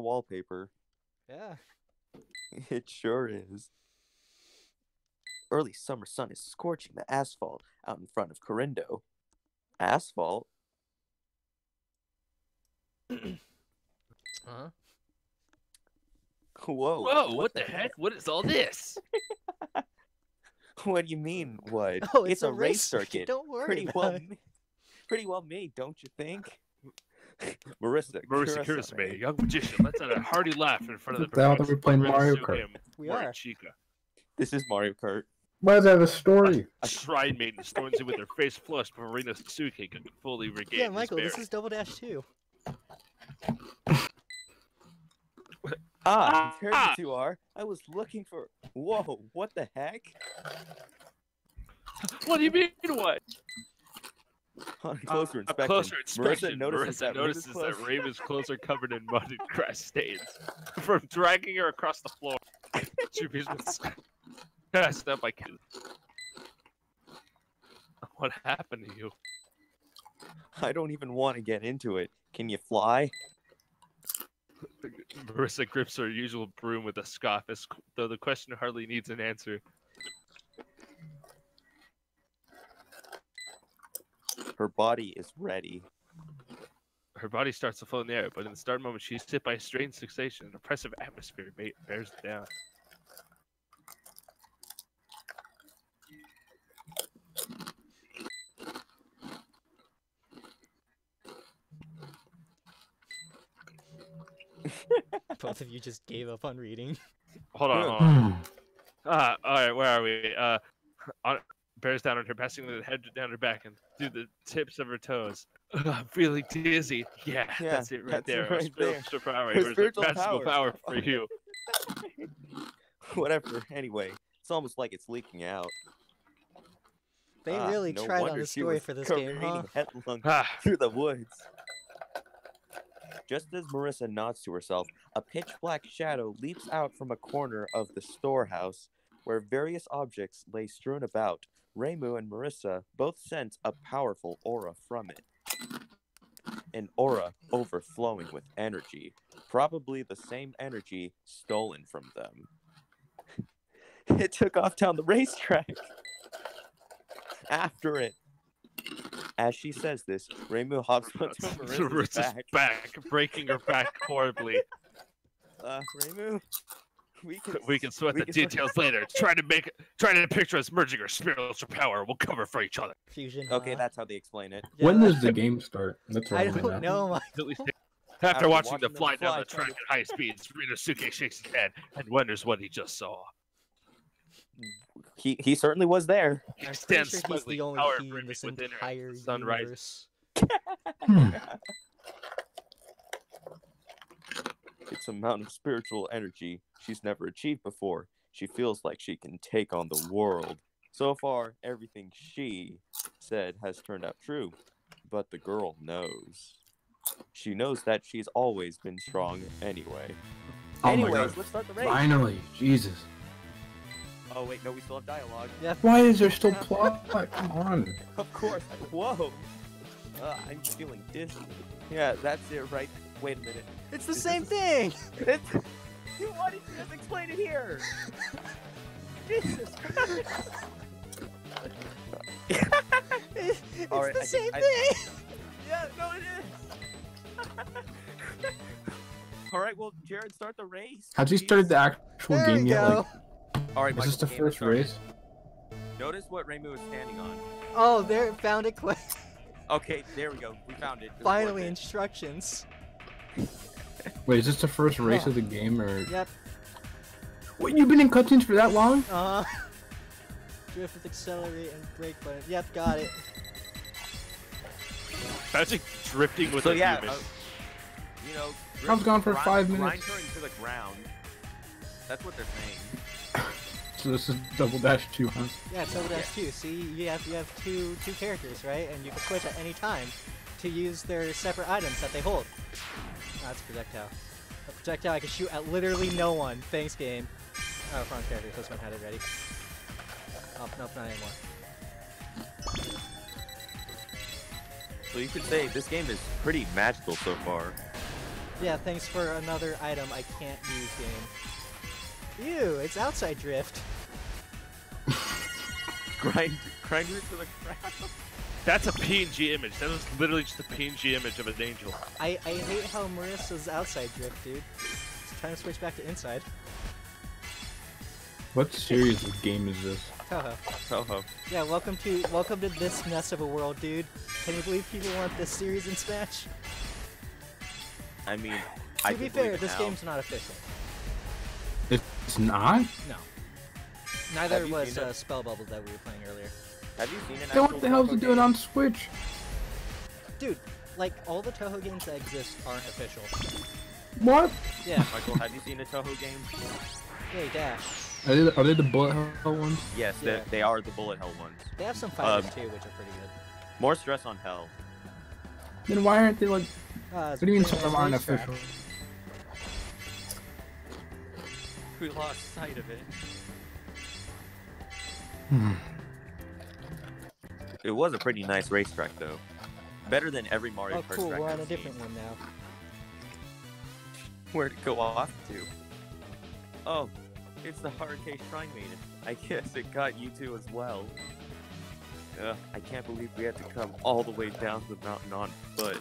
wallpaper. Yeah. It sure is. Early summer sun is scorching the asphalt out in front of Kourindou. Asphalt? Huh? Whoa. Whoa, what, the heck? What is all this? What do you mean, what? Oh, it's, a, race circuit. Don't worry. Pretty well, it. pretty well made, don't you think? Marisa, Marisa Kurosame. Kurosame, a young magician, lets out a hearty laugh in front of the Now that we're playing Mario Kart. and We are. Chica. This is Mario Kart. Why does that have a story? A shrine maiden storms in with her face flushed, but Marina Suke can fully regain Yeah, his Michael, this is Double Dash 2. Ah, there Ah! you are. I was looking for. Whoa, what the heck? What do you mean, what? On uh, closer A inspection, closer inspection, Marisa notices Marisa that notices Raven's that clothes- Raven's clothes are covered in mud and grass stains. From dragging her across the floor, she was passed up by kids. What happened to you? I don't even want to get into it. Can you fly? Marisa grips her usual broom with a scoff, as though the question hardly needs an answer. Her body is ready. Her body starts to float in the air, but in the start moment, she's hit by a strange sensation. An oppressive atmosphere bears it down. Both of you just gave up on reading. Hold on, hold on. Ah, all right, where are we? Uh, on, bears down on her, passing the head down her back and through the tips of her toes. Ugh, I'm feeling dizzy. Yeah, Yeah, that's it right that's there. Our right there. spiritual power. Her Here's a spiritual magical power. power for you. Whatever. Anyway, it's almost like it's leaking out. They Ah, really no tried on wonder the story for this game, careening huh? headlong Ah, through the woods. Just as Marisa nods to herself, a pitch black shadow leaps out from a corner of the storehouse where various objects lay strewn about. Reimu and Marisa both sense a powerful aura from it. An aura overflowing with energy, probably the same energy stolen from them. it took off down the racetrack. After it. As she says this, Reimu hops onto Marisa's Marisa's back. back, breaking her back horribly. Uh, Reimu, we can We can sweat we the can sweat- details later. Try to make, try to picture us merging our spiritual power. We'll cover for each other. Fusion. Okay, huh? that's how they explain it. Yeah, when does the game start? That's what I don't know. Mike. After after watching watching the them fly down the track at high speeds, Rinnosuke shakes his head and wonders what he just saw. He he certainly was there. He I'm pretty stands sure he's the only power he in this within entire the sun rises. universe. Hmm. It's amount of spiritual energy she's never achieved before. She feels like she can take on the world. So far, everything she said has turned out true, but the girl knows. She knows that she's always been strong anyway. Oh my Anyways, God. let's start the race. Finally, Jesus. Oh wait, no, we still have dialogue. Yeah. Why is there still plot? Come on. Of course. Whoa. Uh, I'm feeling dizzy. Yeah, that's it, right? Wait a minute. It's the This same is- thing. It's... Why did you just explain it here? Jesus Christ. It's All right, the I same think- I- thing. Yeah, no, it is. All right, well, Jared, start the race. Has he please. started the actual There game yet? Like, All right, is Michael, this the first race? Notice what Reimu is standing on. Oh, there, found it quick. Okay, there we go. We found it. It Finally, worth it. instructions. Wait, is this the first race Huh. of the game, or Yep. what? You've been in cutscenes for that long? Uh, drift with accelerate and brake button. Yep, got it. Imagine drifting with So a yeah, human. uh, you know, I was gone for grind- five minutes. her into the ground. That's what they're saying. So this is Double Dash 2, huh? Yeah, Double Dash 2. See, you have you have two two characters, right? And you can switch at any time to use their separate items that they hold. That's a projectile. A projectile I can shoot at literally no one. Thanks, game. Oh, wrong character. This one had it ready. Oh, nope, not anymore. So you could say this game is pretty magical so far. Yeah, thanks for another item I can't use, game. Ew, it's outside drift. Grind, grind root to the ground. That's a PNG image. That was literally just a PNG image of an angel. I, I hate how Marisa's outside drift, dude. Just trying to switch back to inside. What series of game is this? Touhou. Touhou. Yeah, welcome to welcome to this mess of a world, dude. Can you believe people want this series in Smash? I mean, To I be fair, this now. game's not official. It's not? No. Neither was uh, Spell Bubble that we were playing earlier. Have you seen an Then what actual the hell's Touhou it doing game? on Switch? Dude, like all the Touhou games that exist aren't official. What? Yeah. Michael, have you seen a Touhou game? Yay, Dash. Are they, are they the bullet hell ones? Yes, Yeah. they, they are the bullet hell ones. They have some fighters Um, too, which are pretty good. More stress on hell. Then why aren't they like? Uh, What do you mean it's some of them pretty aren't official? We lost sight of it. Hmm. It was a pretty nice racetrack, though. Better than every Mario Oh, Kart cool. track We're on I've a different seen. one now. Where'd it go off to? Oh, it's the Hakurei Shrine Maiden. I guess it got you two as well. Ugh, I can't believe we had to come all the way down the mountain on foot.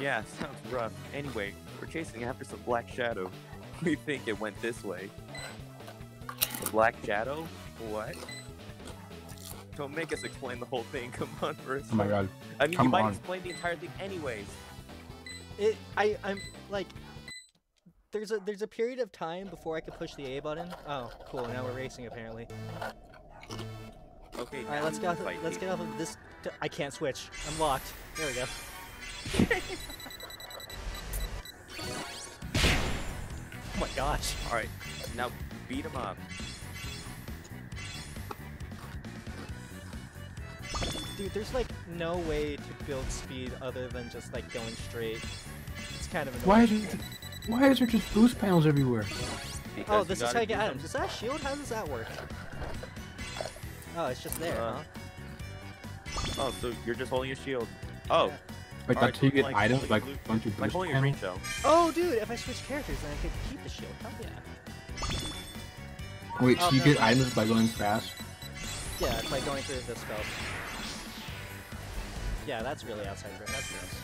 Yeah, sounds rough. Anyway, we're chasing after some Black Shadow. We think it went this way. The Black Shadow? What? Don't make us explain the whole thing. Come on, first. Oh my god. I mean, you come might on. explain the entire thing anyways. It, I, I'm like, there's a there's a period of time before I could push the A button. Oh, cool. Now we're racing apparently. Okay, All right, let's you get off, fight let's me. get off of this. I can't switch. I'm locked. There we go. oh my gosh. All right, now beat him up. Dude, there's like no way to build speed other than just like going straight. It's kind of Why annoying. is it? Why is there just boost panels everywhere? Oh, this is gotta how you get do items. Is that shield? How does that work? Oh, it's just there, Uh, huh? Oh, so you're just holding a shield. Oh, Like Alright, that's how you get like items, holding like blue- a bunch of like boost holding a green panels. shell. Oh, dude, if I switch characters, then I could keep the shield. Hell yeah. Wait, Oh, so you no, get no. items by going fast? Yeah, it's like going through the spell. Yeah, that's really outside grip. That's gross.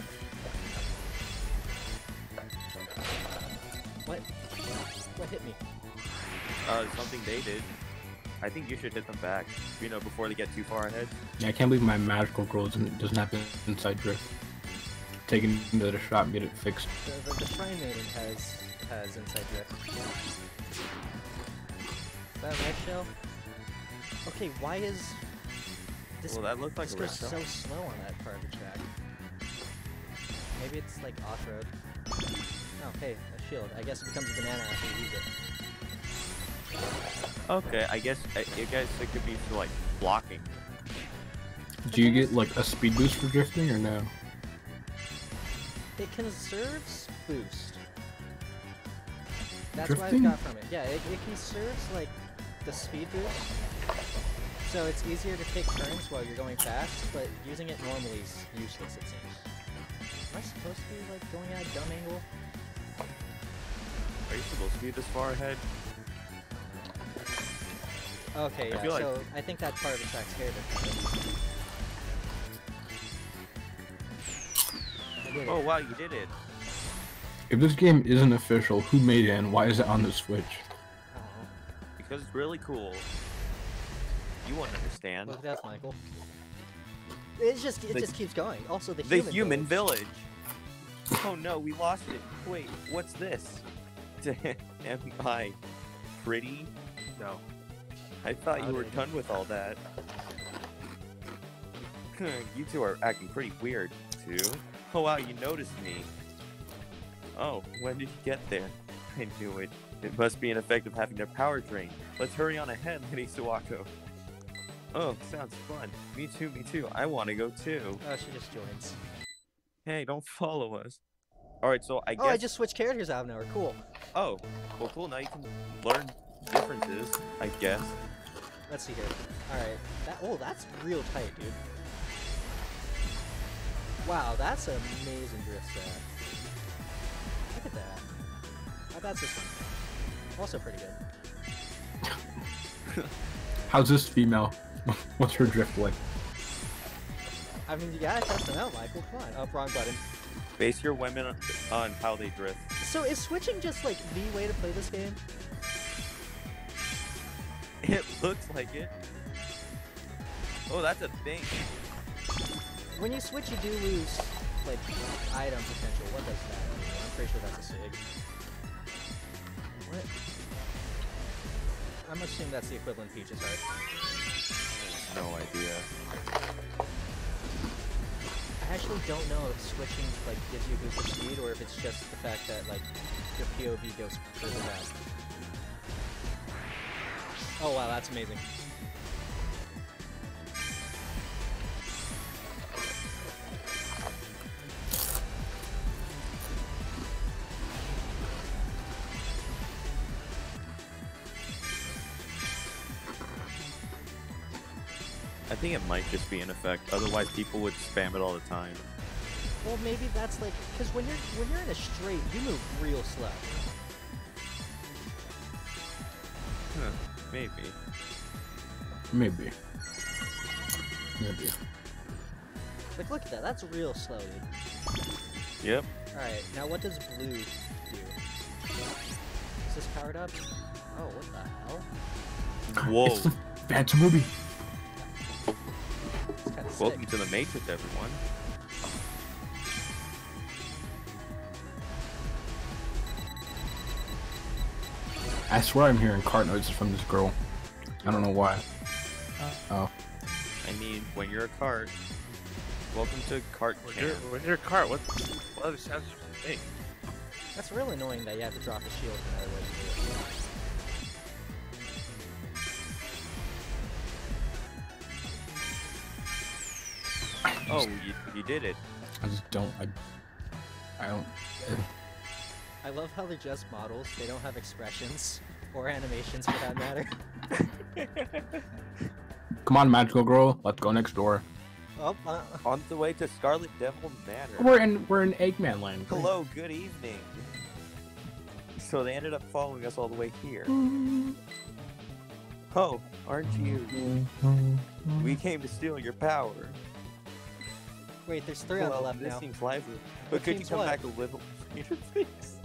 What? What hit me? Uh, something they did. I think you should hit them back. You know, before they get too far ahead. Yeah, I can't believe my magical girl doesn't doesn't have inside drift. Taking another shot and get it fixed. The, the, the Shrine Maiden has has inside grip. Is that a red shell? Okay, why is this, Well, that looked like this a red goes shell. so slow on that part of the track? Maybe it's like off-road. Oh, hey, a shield. I guess it becomes a banana after you use it. Okay, I guess I, I guess it could be for like blocking. Do you get like a speed boost for drifting or no? It conserves boost. That's Drifting? what I've got from it. Yeah, it, it conserves like the speed boost. So it's easier to take turns while you're going fast, but using it normally is useless it seems. Am I supposed to be like going at a dumb angle? Are you supposed to be this far ahead? Okay, I yeah, feel like- so I think that part of the track scared it. I did it. Oh wow, you did it. If this game isn't official, who made it and why is it on the Switch? I don't know. Because it's really cool. You won't understand. Look at that, Michael. It just it The- just keeps going. Also, the The human, human village. village. Oh no, we lost it. Wait, what's this? Am I pretty? No. I thought you were done with all that. you two are acting pretty weird, too. Oh wow, you noticed me. Oh, when did you get there? I knew it. It must be an effect of having their power drain. Let's hurry on ahead, Lady Suwako. Oh, sounds fun. Me too, me too. I want to go too. Oh, she just joins. Hey, don't follow us. Alright, so I guess. Oh, I just switched characters out of nowhere. Cool. Oh, well, cool. Now you can learn differences, I guess. Let's see here. All right. That oh, that's real tight, dude. Wow, that's an amazing drift set. Look at that. How bad's this one? Also pretty good. How's this female? What's her drift like? I mean, you gotta test them out, Michael. Come on. Oh, wrong button. Base your women on- on how they drift. So is switching just like the way to play this game? It looks like it. Oh, that's a thing. When you switch, you do lose like item potential. What does that mean? I'm pretty sure that's a sig. What? I'm assuming that's the equivalent Peach's heart. No idea. I actually don't know if switching like gives you a boost of speed or if it's just the fact that like your POV goes further back. Oh wow, that's amazing. Think it might just be an effect. Otherwise, people would spam it all the time. Well, maybe that's like because when you're when you're in a straight, you move real slow. Huh, maybe. Maybe. Maybe. Like look at that, that's real slow, dude. Yep. All right, now what does blue do? Is this powered up? Oh, what the hell? Whoa. It's the Welcome to the Matrix, everyone. I swear I'm hearing cart noises from this girl. I don't know why. Uh, oh. I mean, when you're a cart, welcome to Cart When Camp. you're, when you're a cart, what, what other sounds do you make? That's real annoying that you have to drop the shield no matter what you do. Oh, you, you did it. I just don't. I. I don't. I love how they're just models. They don't have expressions or animations for that matter. Come on, magical girl. Let's go next door. Oh, uh, On the way to Scarlet Devil Manor. We're in. We're in Eggman Land. Hello, good evening. So they ended up following us all the way here. Oh, aren't you? We came to steal your power. Wait, there's three on the left this now. seems lively. But could you come what? back a little later, please?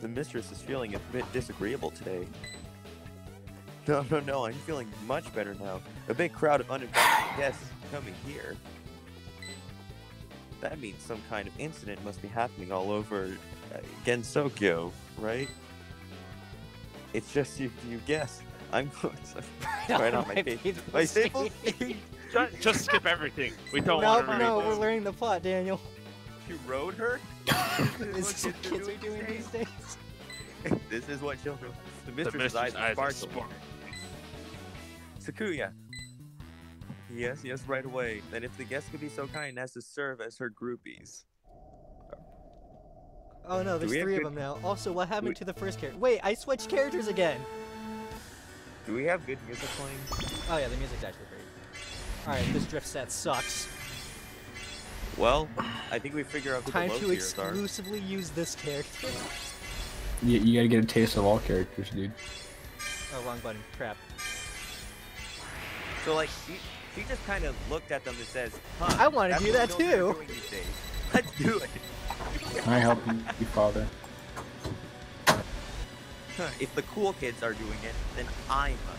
The mistress is feeling a bit disagreeable today. No, no, no, I'm feeling much better now. A big crowd of uninvited guests coming here. That means some kind of incident must be happening all over uh, Gensokyo, right? It's just you, you guessed. I'm going to right on my page. paper My staples? state. Just, just skip everything. We don't no, want to read no, this. we're learning the plot, Daniel. you rode her? Is what kids are doing these days? this is what children. The The mistress's mistress' eyes are sparkle. sparkling. Sakuya. Yes, yes, right away. Then if the guests could be so kind as to serve as her groupies. Oh no, there's three of them now. Also, what happened we- to the first character? Wait, I switched characters again. Do we have good music playing? Oh yeah, the music's actually great. All right, this drift set sucks. Well, I think we figure out who Time the low to tiers are. exclusively use this character. You, you gotta get a taste of all characters, dude. Oh, wrong button. Crap. So like, she, she just kind of looked at them and says, huh, I wanna do that too." doing these days. Let's do it. Can I help you, you father? Huh, if the cool kids are doing it, then I must.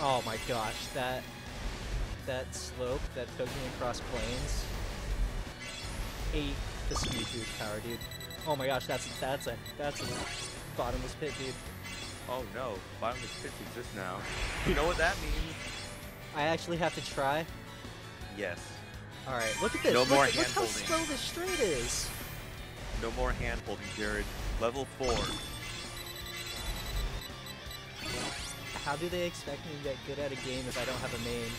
Oh my gosh, that that slope that took me across plains ate the speed boost power, dude. Oh my gosh, that's that's a that's a bottomless pit, dude. Oh no, bottomless pits exist now. You know what that means? I actually have to try. Yes. All right, look at this. No look, more look how hand-holding. slow this straight is. No more hand holding, Jared. Level four. How do they expect me to get good at a game if I don't have a main?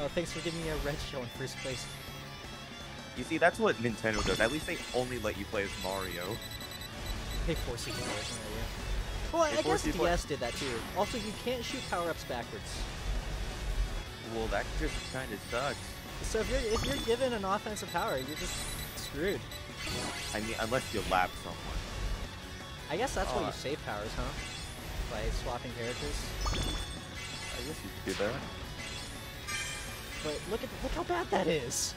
Oh, thanks for giving me a red shell in first place. You see, that's what Nintendo does. At least they only let you play as Mario. They force you to play as Mario. Well, They I guess to play- DS did that too. Also, you can't shoot power-ups backwards. Well, that just kind of sucks. So if you're if you're given an offensive power, you're just screwed. I mean, unless you lap someone. I guess that's what Oh. you save powers, huh? By swapping characters. I guess you could do that. But look at look how bad that is.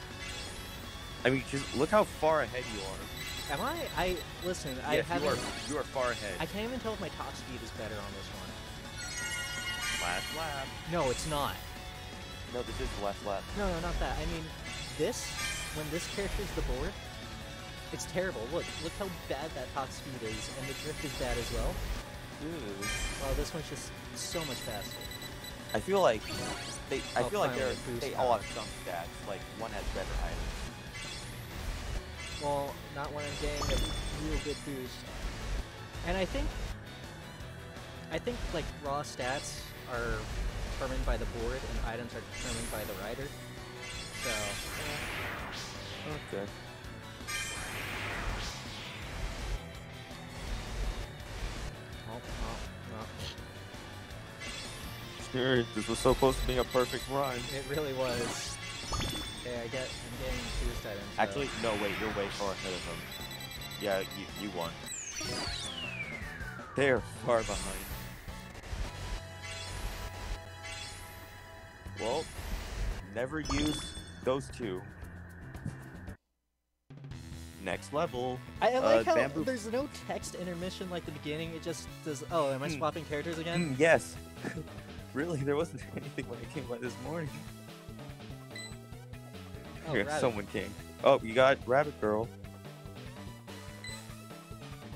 I mean, just look how far ahead you are. Am I? I listen. I yes, you are. You are far ahead. I can't even tell if my top speed is better on this one. Last lap. No, it's not. No, this is the last lap. No, no, not that. I mean, this when this character's the board, it's terrible. Look, look how bad that top speed is, and the drift is bad as well. Ooh. Well, this one's just so much faster. I feel like they. I Oh, feel like they're. They all have some stats. Like one has better items. Well, not when I'm getting a real good boost. And I think, I think like raw stats are determined by the board, and items are determined by the rider. So, Okay. Oh. This was so close to being a perfect run. it really was. Okay, I get, I'm getting boost items. so- Actually, no, wait, you're way far ahead of them. Yeah, you, you won. They're far behind. Well, never use those two. Next level. I, I like uh, how bamboo- there's no text intermission like the beginning. It just does. Oh, am I Hmm. swapping characters again? Mm, yes. really, there wasn't anything when I came by this morning. Oh, Here, rabbit. someone came. Oh, you got Rabbit Girl.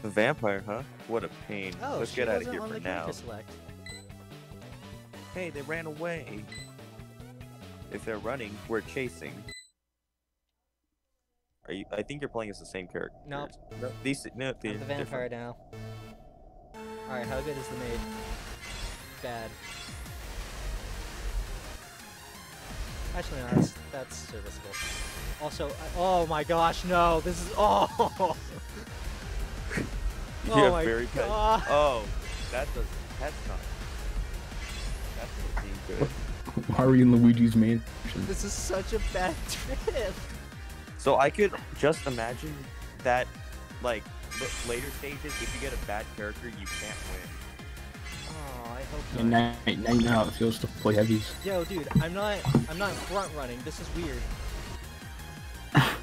The vampire, huh? What a pain. Oh, Let's get out of here for now. select. Hey, they ran away. If they're running, we're chasing. Are you? I think you're playing as the same character. Nope. No, these no, they're I'm the vampire different. now. Alright, how good is the maid? Bad. Actually, no, that's, that's serviceable. Also, I, oh my gosh, no, this is, oh! You oh have my very bad- god! Oh, that does. That's not. That's not being good. Why were you in Luigi's mansion? This is such a bad trip! So I could just imagine that, like, later stages, if you get a bad character, you can't win. Oh, I hope And not. now, now you know how it feels to play heavies. Yo, dude, I'm not, I'm not front running, this is weird. oh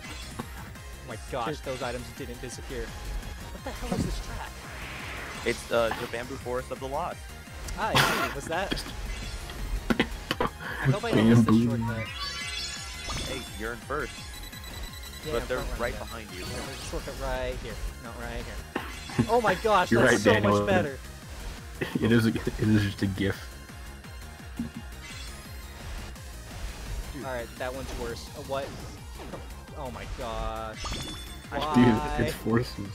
my gosh, those items didn't disappear. What the hell is this track? It's uh, the bamboo forest of the lost. Ah, I see. Was that? I hope I didn't miss the shortcut. Hey, you're in first, Yeah, but they're right that. behind you. Yeah, There's a shortcut right here. Not right here. Oh my gosh, You're that's right, so Daniel. much better. It is. A, it is just a GIF. All right, that one's worse. Uh, what? Oh my gosh. Why? Dude, it's forces.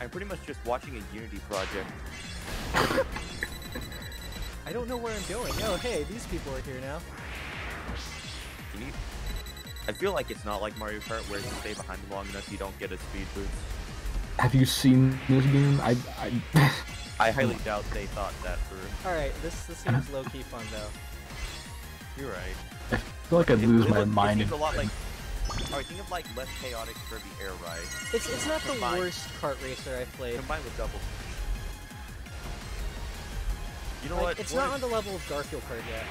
I'm pretty much just watching a Unity project. I don't know where I'm going. Oh, hey, these people are here now. Can you? I feel like it's not like Mario Kart where if you stay behind them long enough, you don't get a speed boost. Have you seen this game? I. I I highly doubt they thought that through. All right, this this seems low key fun though. You're right. I feel like I'd It- lose it my look- it mind. seems if- a lot like. Alright, oh, think of like less chaotic Kirby Air Ride It's it's not the worst kart racer I've played. combined with Double. You know Like, what? it's What not if- on the level of Garfield kart yet.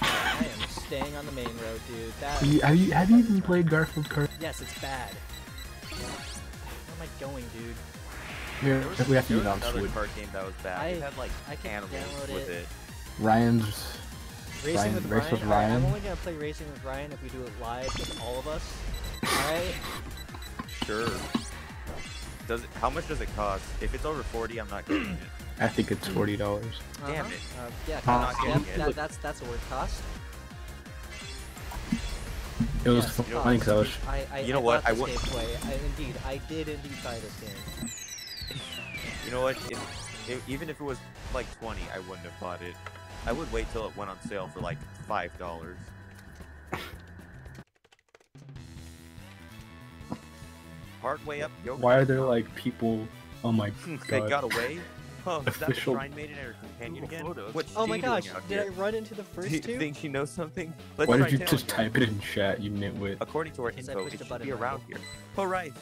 I am staying on the main road, dude. That Have you, have you have you even played Garfield Kart? yes, it's bad. Where am I going, dude? Yeah, There was, we have to there get was on another Switch. kart game that was bad. I- it had like I can animals download with it. it. Ryan's. Racing Ryan- with race Ryan. with Alright, I'm only gonna play Racing with Ryan if we do it live with all of us. Alright? Sure. Does it, how much does it cost? If it's over forty, I'm not getting it. I think it's forty dollars. Damn Uh-huh. it. Uh, yeah, cost. not Yep, getting it. that, that's that's a word cost. It was Yes, funny because I was. I, I, You know I what? I would- game play. Indeed, I did indeed buy this game. You know what? If, if, even if it was like twenty, I wouldn't have bought it. I would wait till it went on sale for like five dollars. Part way up, yo. Why are there like people? Oh my god! they got away? Oh, is that the shrine maiden and her companion again? Photos. What's Oh my gosh, did I run into the first Do first you two? think she knows something? Let's Why did you just type it in chat, you nitwit? According to our Because I info, pushed it the should be around here. Oh, right.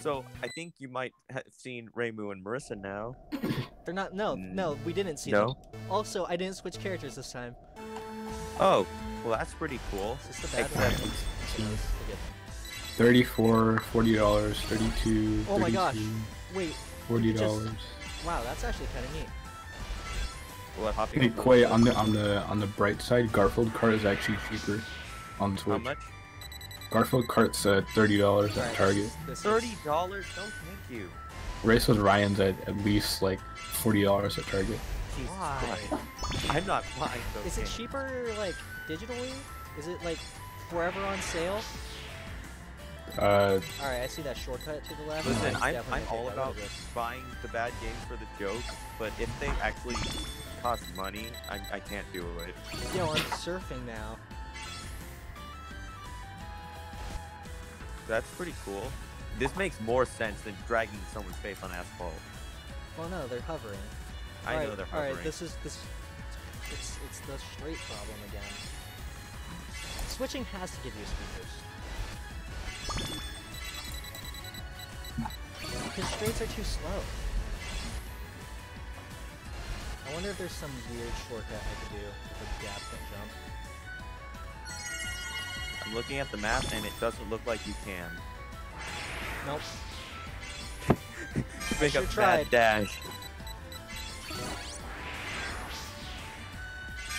so I think you might have seen Reimu and Marisa now. They're not. No, no, we didn't see No? them. Also, I didn't switch characters this time. Oh, well, that's pretty cool. Is this the bad Except- one? No, this is the good 34 $40, 32 Oh my gosh. 32, one. Wait, $40. just- wow, that's actually kind of neat. What, hopping Hey, over Quaye, on the on the on the bright side, Garfield Kart is actually cheaper on How much? Garfield Kart's uh, thirty dollars at Target. This, this is- Thirty dollars? No, thank you. Race with Ryan's at at least like forty dollars at Target. Why? I'm not buying those. Is it cheaper like digitally? Is it like forever on sale? Uh, All right, I see that shortcut to the left. Listen, I'm, I'm all about rid buying the bad games for the joke, but if they actually cost money, I, I can't do it. Yo, I'm surfing now. That's pretty cool. This makes more sense than dragging someone's face on asphalt. Well, no, they're hovering. I Alright, know they're hovering. Alright, this is this. It's it's the straight problem again. Switching has to give you speed boost. Because straights are too slow. I wonder if there's some weird shortcut I could do with a gap and jump. I'm looking at the map and it doesn't look like you can. Nope. Make a bad dash.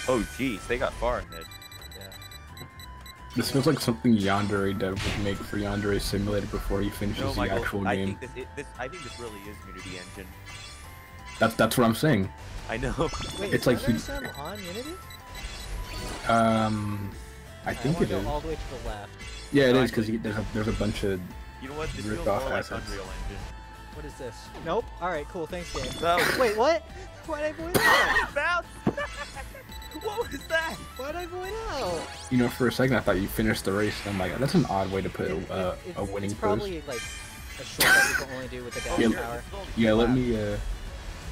Oh jeez, they got far ahead. Yeah. this feels like something Yandere dev would make for Yandere Simulator before he finishes No, the Michael, actual I game. think this, it, this I think this really is Unity Engine. That's that's what I'm saying. I know. Wait, It's is like Leather he- Sim on Unity? Um, I Alright, think wanna it go is. all the way to the left. Yeah, it No, is because there's a there's a bunch of You know what? This Rip feels off more like assets. Unreal Engine. What is this? Nope. Alright, cool, thanks game. No. Wait, what? Why'd I void out? What was that? Why'd I void out? you know for a second I thought you finished the race I'm like that's an odd way to put It- a, uh, it- a it's- winning It's pose. probably like a shortcut you can only do with the dash Yeah, power. Yeah, let me uh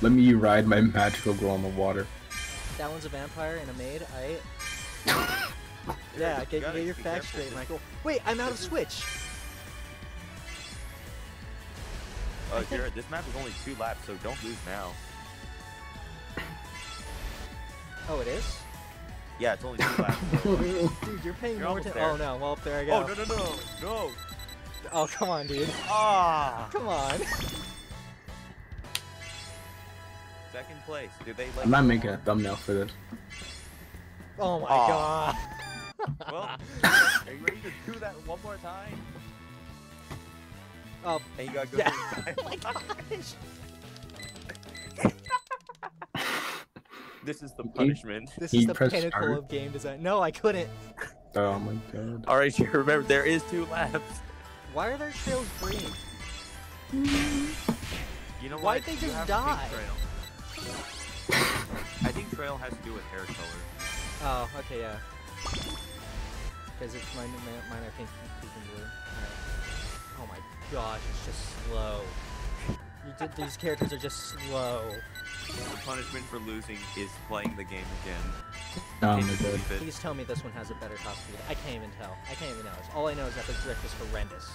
let me ride my magical girl on the water. That one's a vampire and a maid. I. Yeah, you get, gotta get your facts straight, Michael. Wait, I'm out of switch. Uh, think- Jared, this map is only two laps, so don't lose now. Oh, it is. Yeah, it's only two laps. Dude, you're paying You're more almost to. Oh no, well up there I go. Oh no no no no! Oh come on, dude. Ah! Come on. Second place. Did they like? I'm not making a thumbnail for this. Oh my Aw. god. Well, are you ready to do that one more time? Oh And you gotta go Yeah. through oh my gosh. This is the punishment. This is the pinnacle start? of game design. No, I couldn't. Oh my god. All right, you remember there is two laps. Why are their trails green? You know Why'd what? they just die? Trail. I think trail has to do with hair color. Oh, okay, yeah. Because it's mine, mine, mine are pink, pink and blue. Alright. Oh my gosh, it's just slow. You did, these characters are just slow. The punishment for losing is playing the game again. Oh Can my believe it? Please tell me this one has a better top speed. I can't even tell. I can't even know. All I know is that the drift is horrendous.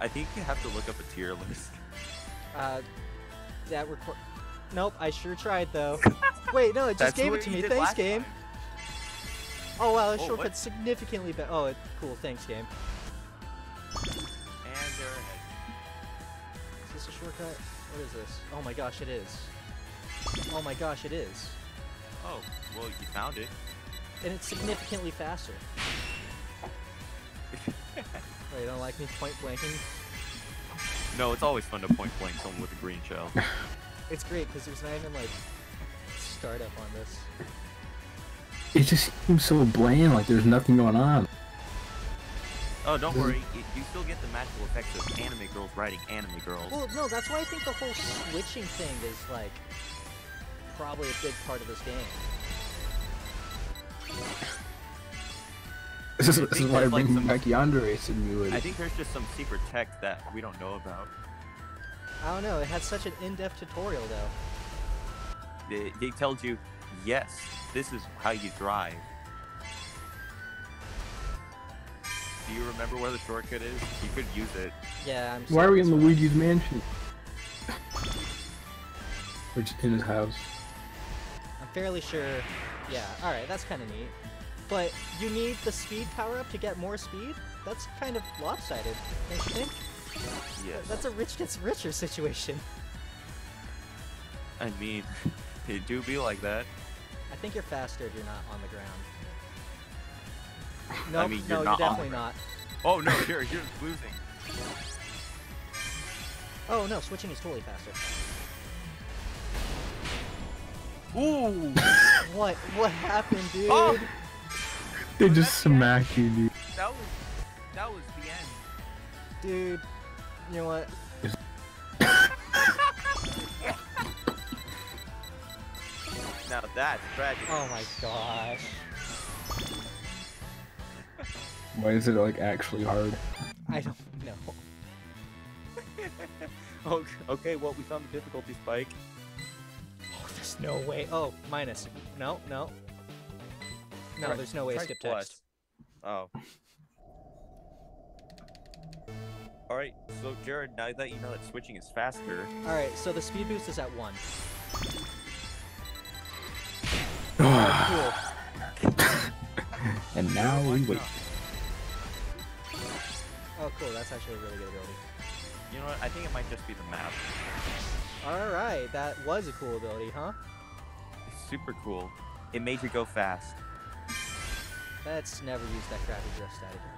I think you have to look up a tier list. Uh, that record. Nope, I sure tried though. Wait, no, it just gave it to me. Thanks, game. time. Oh wow, the Oh, what? shortcut's significantly better. Oh, it, cool. Thanks, game. And they're shortcut? What is this? Oh my gosh, it is. Oh my gosh, it is. Oh, well, you found it. And it's significantly faster. Wait, oh, you don't like me point blanking? No, it's always fun to point blank someone with a green shell. It's great because there's not even like startup on this. It just seems so bland, like there's nothing going on. Oh, don't worry. y- You still get the magical effects of anime girls riding anime girls. Well, no, that's why I think the whole switching thing is like probably a big part of this game. This is, I this is think why I there's, like, bring some- back Yandere Simulator. I think there's just some secret tech that we don't know about. I don't know. It had such an in-depth tutorial though. They, they told you, yes, this is how you drive. Do you remember where the shortcut is? You could use it. Yeah, I'm. Why are we in sorry, it's Luigi's mansion? Which is in his house. I'm fairly sure. Yeah. All right, that's kind of neat. But you need the speed power up to get more speed. That's kind of lopsided, don't you think? Yes. That's a rich gets richer situation. I mean, it do be like that. I think you're faster if you're not on the ground. No, mean, no, you're you're not on definitely not. Oh no, you're you're losing. Oh no, switching is totally faster. Ooh! What? What happened, dude? Oh! They Was just that the end? smack you, dude. That was that was the end. Dude, you know what? Now that's tragic. Oh my gosh. Why is it like actually hard? I don't know. Okay, okay, well we found the difficulty spike. Oh, there's no way. Oh, minus. No, no. No, Try- there's no way to try skip plus. text. Oh. Alright, so Jared, now that you know that switching is faster, Alright, so the speed boost is at 1. Cool. and now we wait. Oh, cool. That's actually a really good ability. you know what? I think it might just be the map. Alright, that was a cool ability, huh? It's super cool. It made you go fast. Let's never use that crappy drift stat again.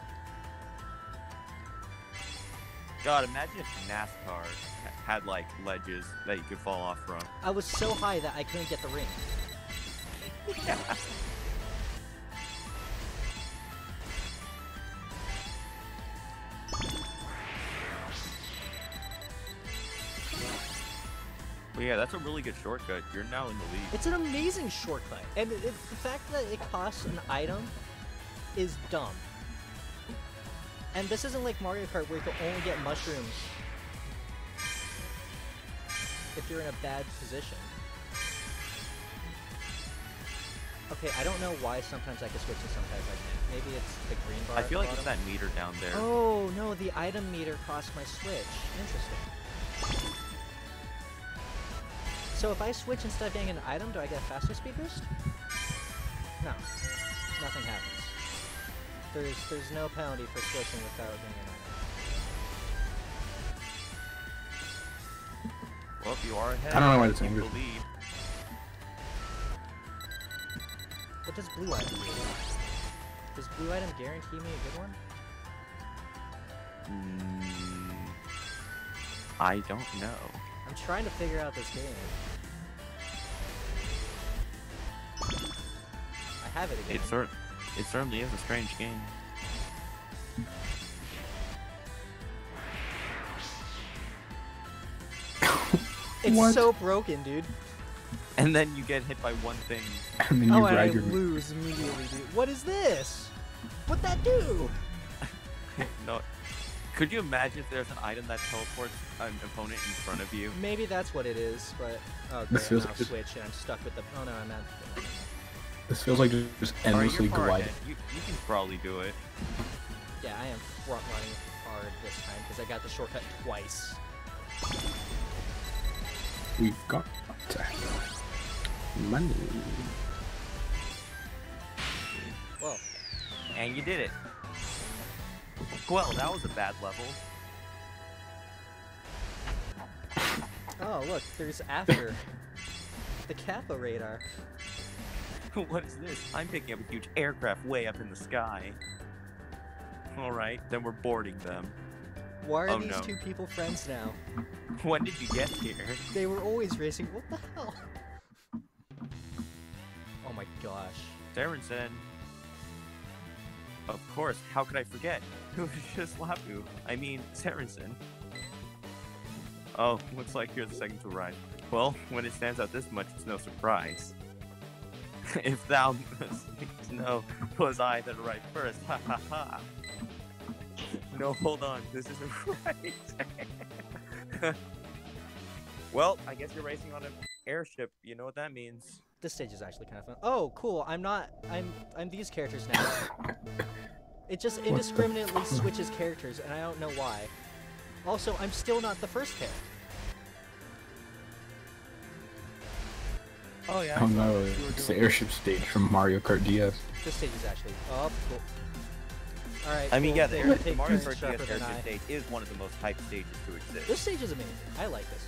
God, imagine if NASCAR had like ledges that you could fall off from. I was so high that I couldn't get the ring. But yeah, that's a really good shortcut. You're now in the lead. It's an amazing shortcut, and it- the fact that it costs an item is dumb. And this isn't like Mario Kart where you can only get mushrooms if you're in a bad position. Okay, I don't know why sometimes I can switch and sometimes I can't. Maybe it's the green bar. I feel the like it's bottom. that meter down there. Oh no, the item meter cost my Switch. Interesting. So if I switch instead of getting an item, do I get a faster speed boost? No. Nothing happens. There's there's no penalty for switching without getting an item. Well, if you are ahead, I don't know why you it's angry. What does blue item do? Does blue item guarantee me a good one? Mm, I don't know. I'm trying to figure out this game. I have it again. It cer- it certainly is a strange game. It's What? so broken, dude. And then you get hit by one thing. And then you Oh, and I drag your lose immediately, dude. What is this? What'd that do? no. Could you imagine if there's an item that teleports an opponent in front of you? Maybe that's what it is, but oh, This great, feels I'm like now it- switch and I'm stuck with the. Oh no, I'm not. This feels like just, just endlessly you're gliding. You, you can probably do it. Yeah, I am front running hard this time because I got the shortcut twice. We've got money. Whoa. And you did it. Well, that was a bad level. Oh look, there's after the Kappa radar. what is this? I'm picking up a huge aircraft way up in the sky. Alright, then we're boarding them. Why are Oh, these no. two people friends now? When did you get here? They were always racing. What the hell? Gosh. Darrenson. Of course, how could I forget? It was just Lapu. I mean, Sarensen. Oh, looks like you're the second to arrive. Well, when it stands out this much, it's no surprise. if thou know, was I that arrived first. Ha ha ha. No, hold on, this isn't right. Well, I guess you're racing on an airship. You know what that means. This stage is actually kind of fun. Oh, cool. I'm not. I'm. I'm these characters now. It just indiscriminately switches characters, and I don't know why. Also, I'm still not the first pair. Oh yeah. Oh I saw no, what it's the airship stage from Mario Kart DS. This stage is actually. Oh, cool. All right. I mean, cool. yeah, the, Air- take the Mario Kart DS sharper airship stage is one of the most hyped stages to exist. This stage is amazing. I like this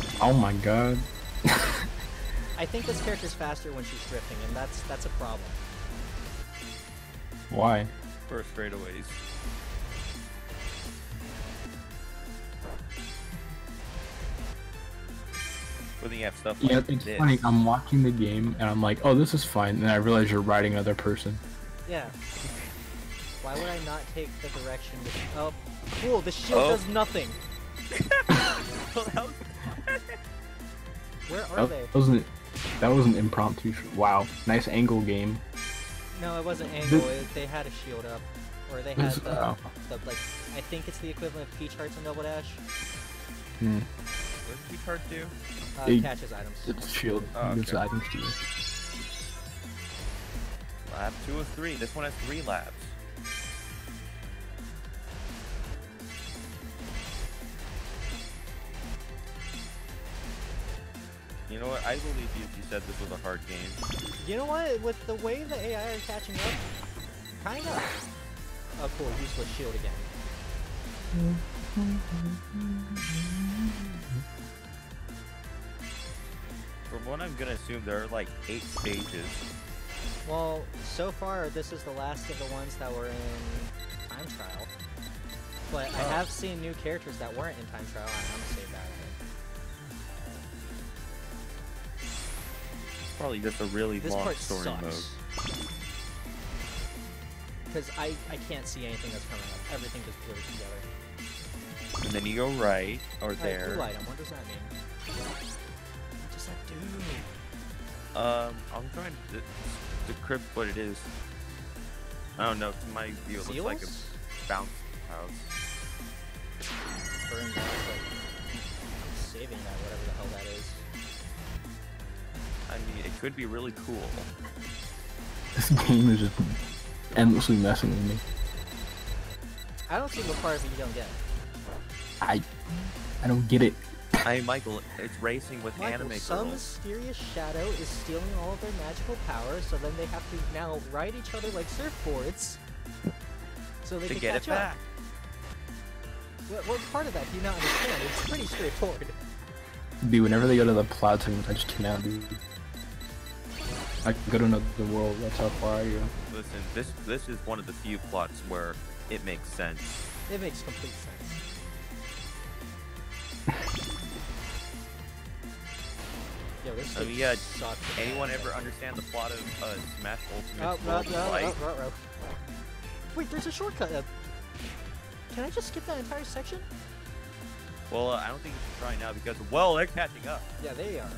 stage. Oh my god. I think this character's faster when she's drifting, and that's that's a problem. Why? First straightaways. But then you have stuff like Yeah, it's this. funny. I'm watching the game and I'm like, oh, this is fine. And I realize you're riding another person. Yeah. Why would I not take the direction? The oh, cool. The shield Oh. does nothing. Well, that was- Where are That they? wasn't. That was an impromptu. Sh- wow, nice angle game. No, it wasn't angle. The- It, they had a shield up, or they had the, oh. the like. I think it's the equivalent of Peach Hearts and Double Dash. Hmm. what did Picard do? Uh, Hey, catches items. It's shield. Oh, It's okay. items to you. Lab two of three. This one has three labs. You know what? I believe you if you said this was a hard game. You know what? With the way the AI are catching up, kind of. Oh, cool. Useless shield again. From what I'm gonna assume, there are like eight stages. Well, so far this is the last of the ones that were in time trial. But I Oh. have seen new characters that weren't in time trial. I'm gonna save that. Probably just a really This long story sucks. mode. Because I, I can't see anything that's coming up. Everything just blurs together. And then you go right or Alright, there. blue item. What does that mean? What does that do? Um, I'm trying to decrypt what it is. I don't know. To my view, it looks like a bounce house. Burn but I'm saving that, whatever I mean, it could be really cool. This game is just endlessly messing with me. I don't see what part of it you don't get. I, I don't get it. I mean, Michael, it's racing with Michael, anime some girls. mysterious shadow is stealing all of their magical powers, so then they have to now ride each other like surfboards. So they To can get it catch up. back. What, what part of that do you not understand? It's pretty straightforward. Dude, whenever they go to the plot segments, I just tune out, dude. I can go to another world. That's how far I go. Listen, this this is one of the few plots where it makes sense. It makes complete sense. Yo, this I mean, shit yeah, sucks. Anyone ever understand the plot of uh, Smash Ultimate Oh, no, World no, no, no, no. Wait, there's a shortcut. Uh, can I just skip that entire section? Well, uh, I don't think you should try now because well, they're catching up. Yeah, they are.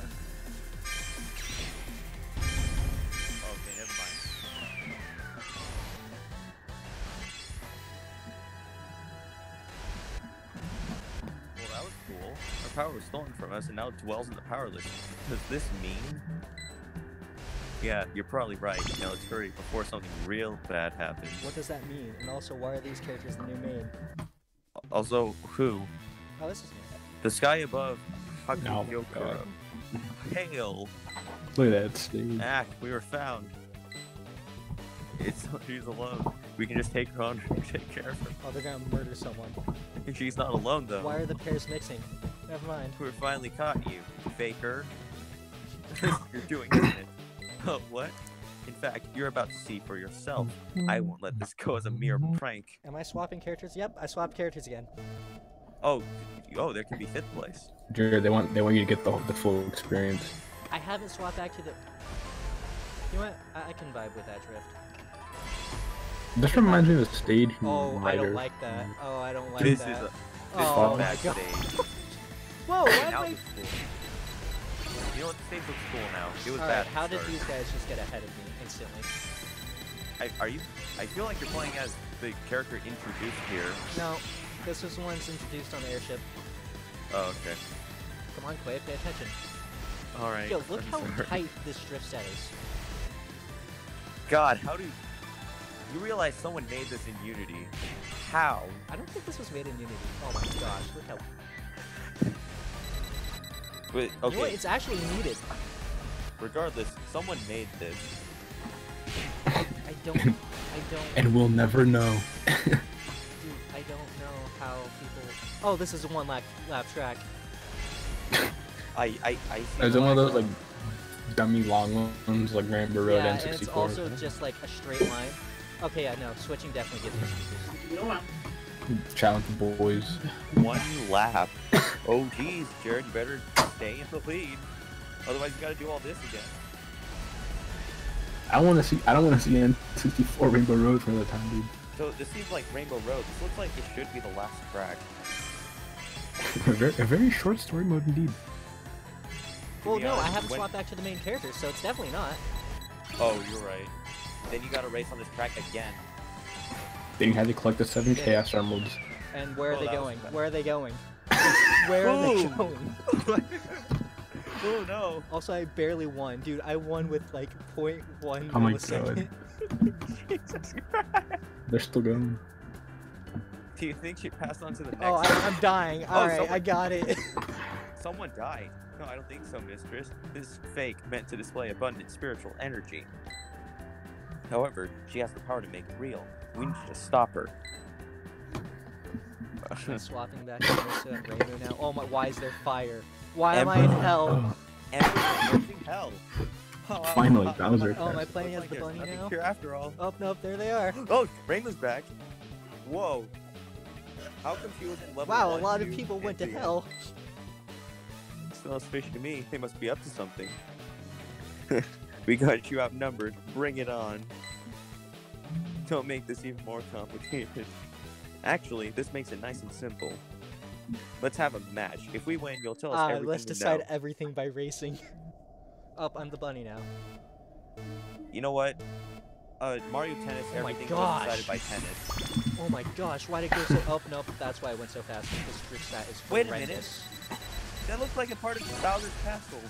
Power was stolen from us, and now it dwells in the powerless. Does this mean? Yeah, you're probably right. Now let's hurry before something real bad happens. What does that mean? And also, why are these characters the new main? Also, who? Oh, this is new. The sky above. Oh my Hakuyoku. God. Hail! Look at that stage. Act, we were found. It's she's alone. We can just take her on and take care of her. Oh, they're gonna murder someone. She's not alone though. Why are the pairs mixing? Never mind. We're finally caught you, faker. you're doing it? Oh, what? In fact, you're about to see for yourself. I won't let this go as a mere prank. Am I swapping characters? Yep, I swapped characters again. Oh, oh, there can be fifth place. Jared, they want they want you to get the the full experience. I haven't swapped back to the. You know what? I, I can vibe with that drift. This reminds me of a stage. from Oh, I don't like that. Oh, I don't like this that. is a this oh is my back god. stage. Whoa, why am now I... it's cool. You know what? The stage looks cool now. It was Alright, bad. at how did these guys just get ahead of me instantly? I, are you? I feel like you're playing as the character introduced here. No, this was the ones introduced on the airship. Oh, okay. Come on, Quaye, pay attention. All right. Yo, look I'm how sorry. tight this drift set is. God, how do you realize someone made this in Unity? How? I don't think this was made in Unity. Oh my gosh, look how. But You know what? okay, It's actually needed. regardless, someone made this. I don't. I don't. And we'll never know. Dude, I don't know how people. Oh, this is a one lap lap track. I I I. see Is it one of those like dummy long ones like Rainbow Road yeah, N64? and it's also just like a straight line. Okay, yeah, no, switching definitely gives me scooters. Challenge the boys. one lap. oh geez, Jared, you better stay in the lead. Otherwise, you got to do all this again. I want to see. I don't want to see N64 Rainbow Road for the time, dude. So this seems like Rainbow Road. This looks like it should be the last track. a, very, a very short story mode indeed. To Well, be no, I haven't when- swapped back to the main character, so it's definitely not. Oh, you're right. Then you got to race on this track again. Then you had to collect the seven Yeah. Chaos Emeralds. And where are Oh, they going? Where are they going? Where are they going? oh no. Also, I barely won, dude. I won with like 0.1 Oh my millisecond. They're still going. Do you think she passed on to the oh, next? Oh, I, I'm dying. Oh, All right, someone- I got it. Someone died. No, I don't think so, mistress. This is fake, meant to display abundant spiritual energy. However, she has the power to make it real. We need to stop her. I'm swapping back to Marisa and Reimu now. Oh my, why is there fire? Why am I in hell? Oh, hell. Oh, Finally, oh, Bowser Oh, am I passed. playing looks as the like bunny now? Here after all. Oh, nope, there they are. Oh, Rainbow's back. Whoa. How confused she level Wow, a lot of people went to three? hell. Smells fishy to me. They must be up to something. we got you outnumbered. Bring it on. Don't make this even more complicated. Actually, this makes it nice and simple. Let's have a match. If we win, you'll tell us Ah, everything let's decide know. everything by racing. Up, I'm the bunny now. You know what? Uh, Mario Tennis, Oh my everything was gosh. decided by tennis. Oh my gosh, why did it go so? Oh, nope, that's why I went so fast. This drift stat is Wait a minute. Horrendous. That looks like a part of Bowser's Castle.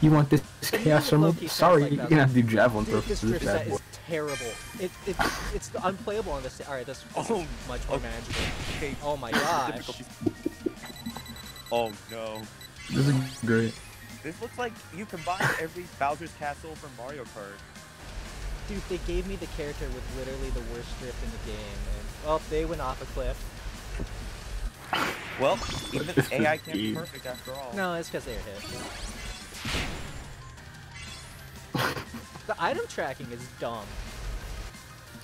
You want this The Chaos music Emerald? Sorry, like you're that. gonna have to do javelin throw Dude, this for this drift bad set boy. is terrible. It, it, it's unplayable on this. Alright, this, this Oh, is much more okay. manageable. Okay. Oh my gosh. difficulties. Oh no. This is great. This looks like you combined every Bowser's Castle from Mario Kart. Dude, they gave me the character with literally the worst drift in the game, and oh, they went off a cliff. Well, even if AI can't be perfect after all. No, it's because they were hit. the item tracking is dumb.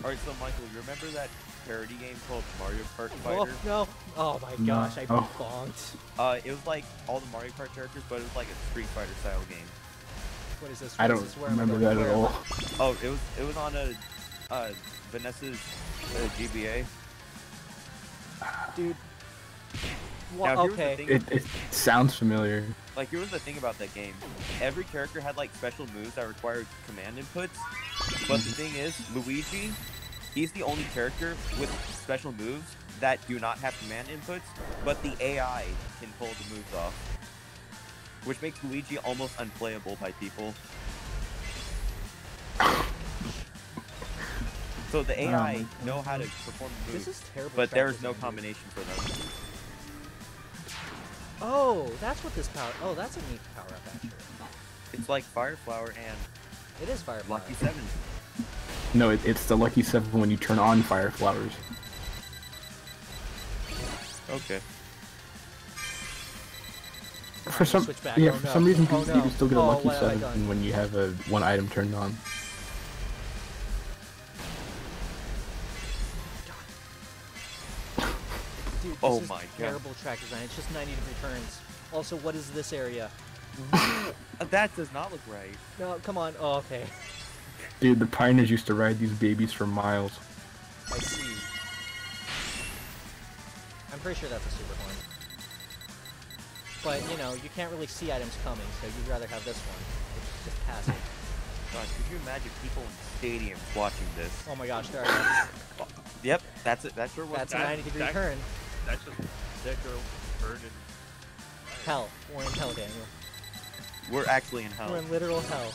Alright, so Michael, you remember that parody game called Mario Kart Fighter? Oh no! Oh my No. gosh, I Oh. bonked. Uh, it was like all the Mario Kart characters, but it was like a Street Fighter style game. What is this? I don't this? Where am I remember that at Where am I- all. Oh, it was it was on a uh, Vanessa's uh, GBA. Dude. Now, Wha- here's the okay. thing- It, it sounds familiar. Like here was the thing about that game. Every character had like special moves that required command inputs. But the thing is, Luigi, he's the only character with special moves that do not have command inputs, but the AI can pull the moves off. Which makes Luigi almost unplayable by people. So the AI Um, know how to perform the This moves, is terrible. but there is no combination for them. Oh, that's what this power. Oh, that's a neat power up actually. It's like Fire Flower and It is fire. Lucky. Seven. No, it, it's the Lucky Seven when you turn on Fire Flowers. Okay. For some, back. yeah, Oh, for no. some reason Oh, you, you can still get a Oh, Lucky what Seven when you have a one item turned on. Dude, this Oh is my God. terrible track design. It's just 90 degree turns. Also, what is this area? That does not look right. No, come on. Oh, okay. Dude, the pioneers used to ride these babies for miles. I see. I'm pretty sure that's a super horn. But, you know, you can't really see items coming, so you'd rather have this one, which is just passive. God, could you imagine people in stadiums watching this? Oh my gosh, there are Yep, that's it. That's sure was. That's a 90 degree that- turn. That's just that girl burning. Hell. We're in hell, Daniel. We're actually in hell. We're in literal hell.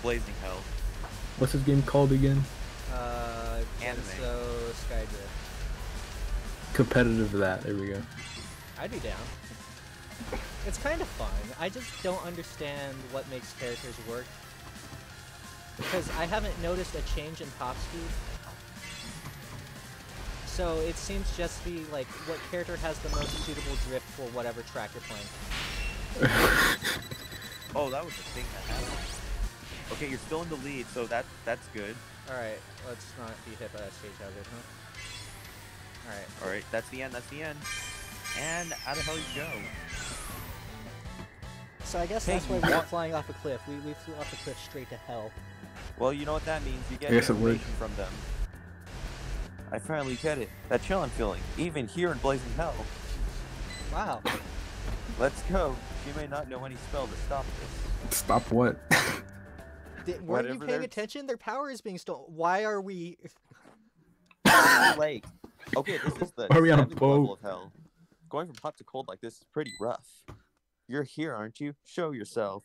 Blazing hell. What's this game called again? Uh, Anime. So Skydrift. Competitive that. There we go. I'd be down. It's kind of fun. I just don't understand what makes characters work. Because I haven't noticed a change in top speed. So it seems just to be like what character has the most suitable drift for whatever track you're playing. Oh, that was the thing that happened. Okay, you're still in the lead, so that that's good. Alright, let's not be hit by that stage hazard, huh? Alright. All right, that's the end. That's the end. And how the hell you go? So I guess Hey, that's why we're want- flying off a cliff. We, we flew off a cliff straight to hell. Well, you know what that means. You get I guess it information from them. I finally get it. That chill I'm feeling, even here in blazing hell. Wow. Let's go. You may not know any spell to stop this. Stop what? Did, weren't you Whatever paying their- attention? Their power is being stolen. Why are we? Lake. Okay, this is the Are we on a seventh level boat? of hell. Going from hot to cold like this is pretty rough. You're here, aren't you? Show yourself.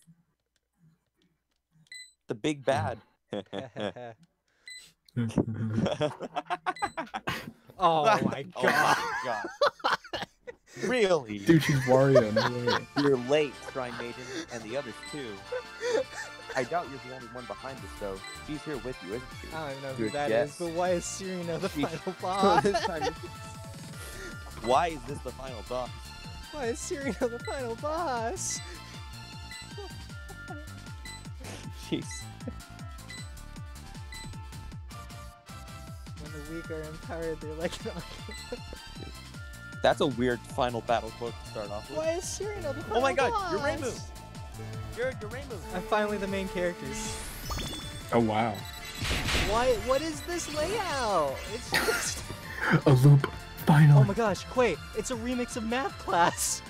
The big bad. Oh, oh my Oh god. my god. really? Dude, she's Wario. No way. You're late, Shrine Maiden, and the others too. I doubt you're the only one behind this, though. She's here with you, isn't she? I don't even know who Your that is, guess. but why is Serena the She- final boss? Why is this the final boss? why is Serena the final boss? Jeez. When the weak they're like That's a weird final battle quote to start off with. Why is Serena the final Oh my god, boss? you're Rainbow! You're, you're Rainbow! I'm finally the main characters. Oh wow. Why? What is this layout? It's just. A loop. Final. Oh my gosh, Quaye, it's a remix of Math Class.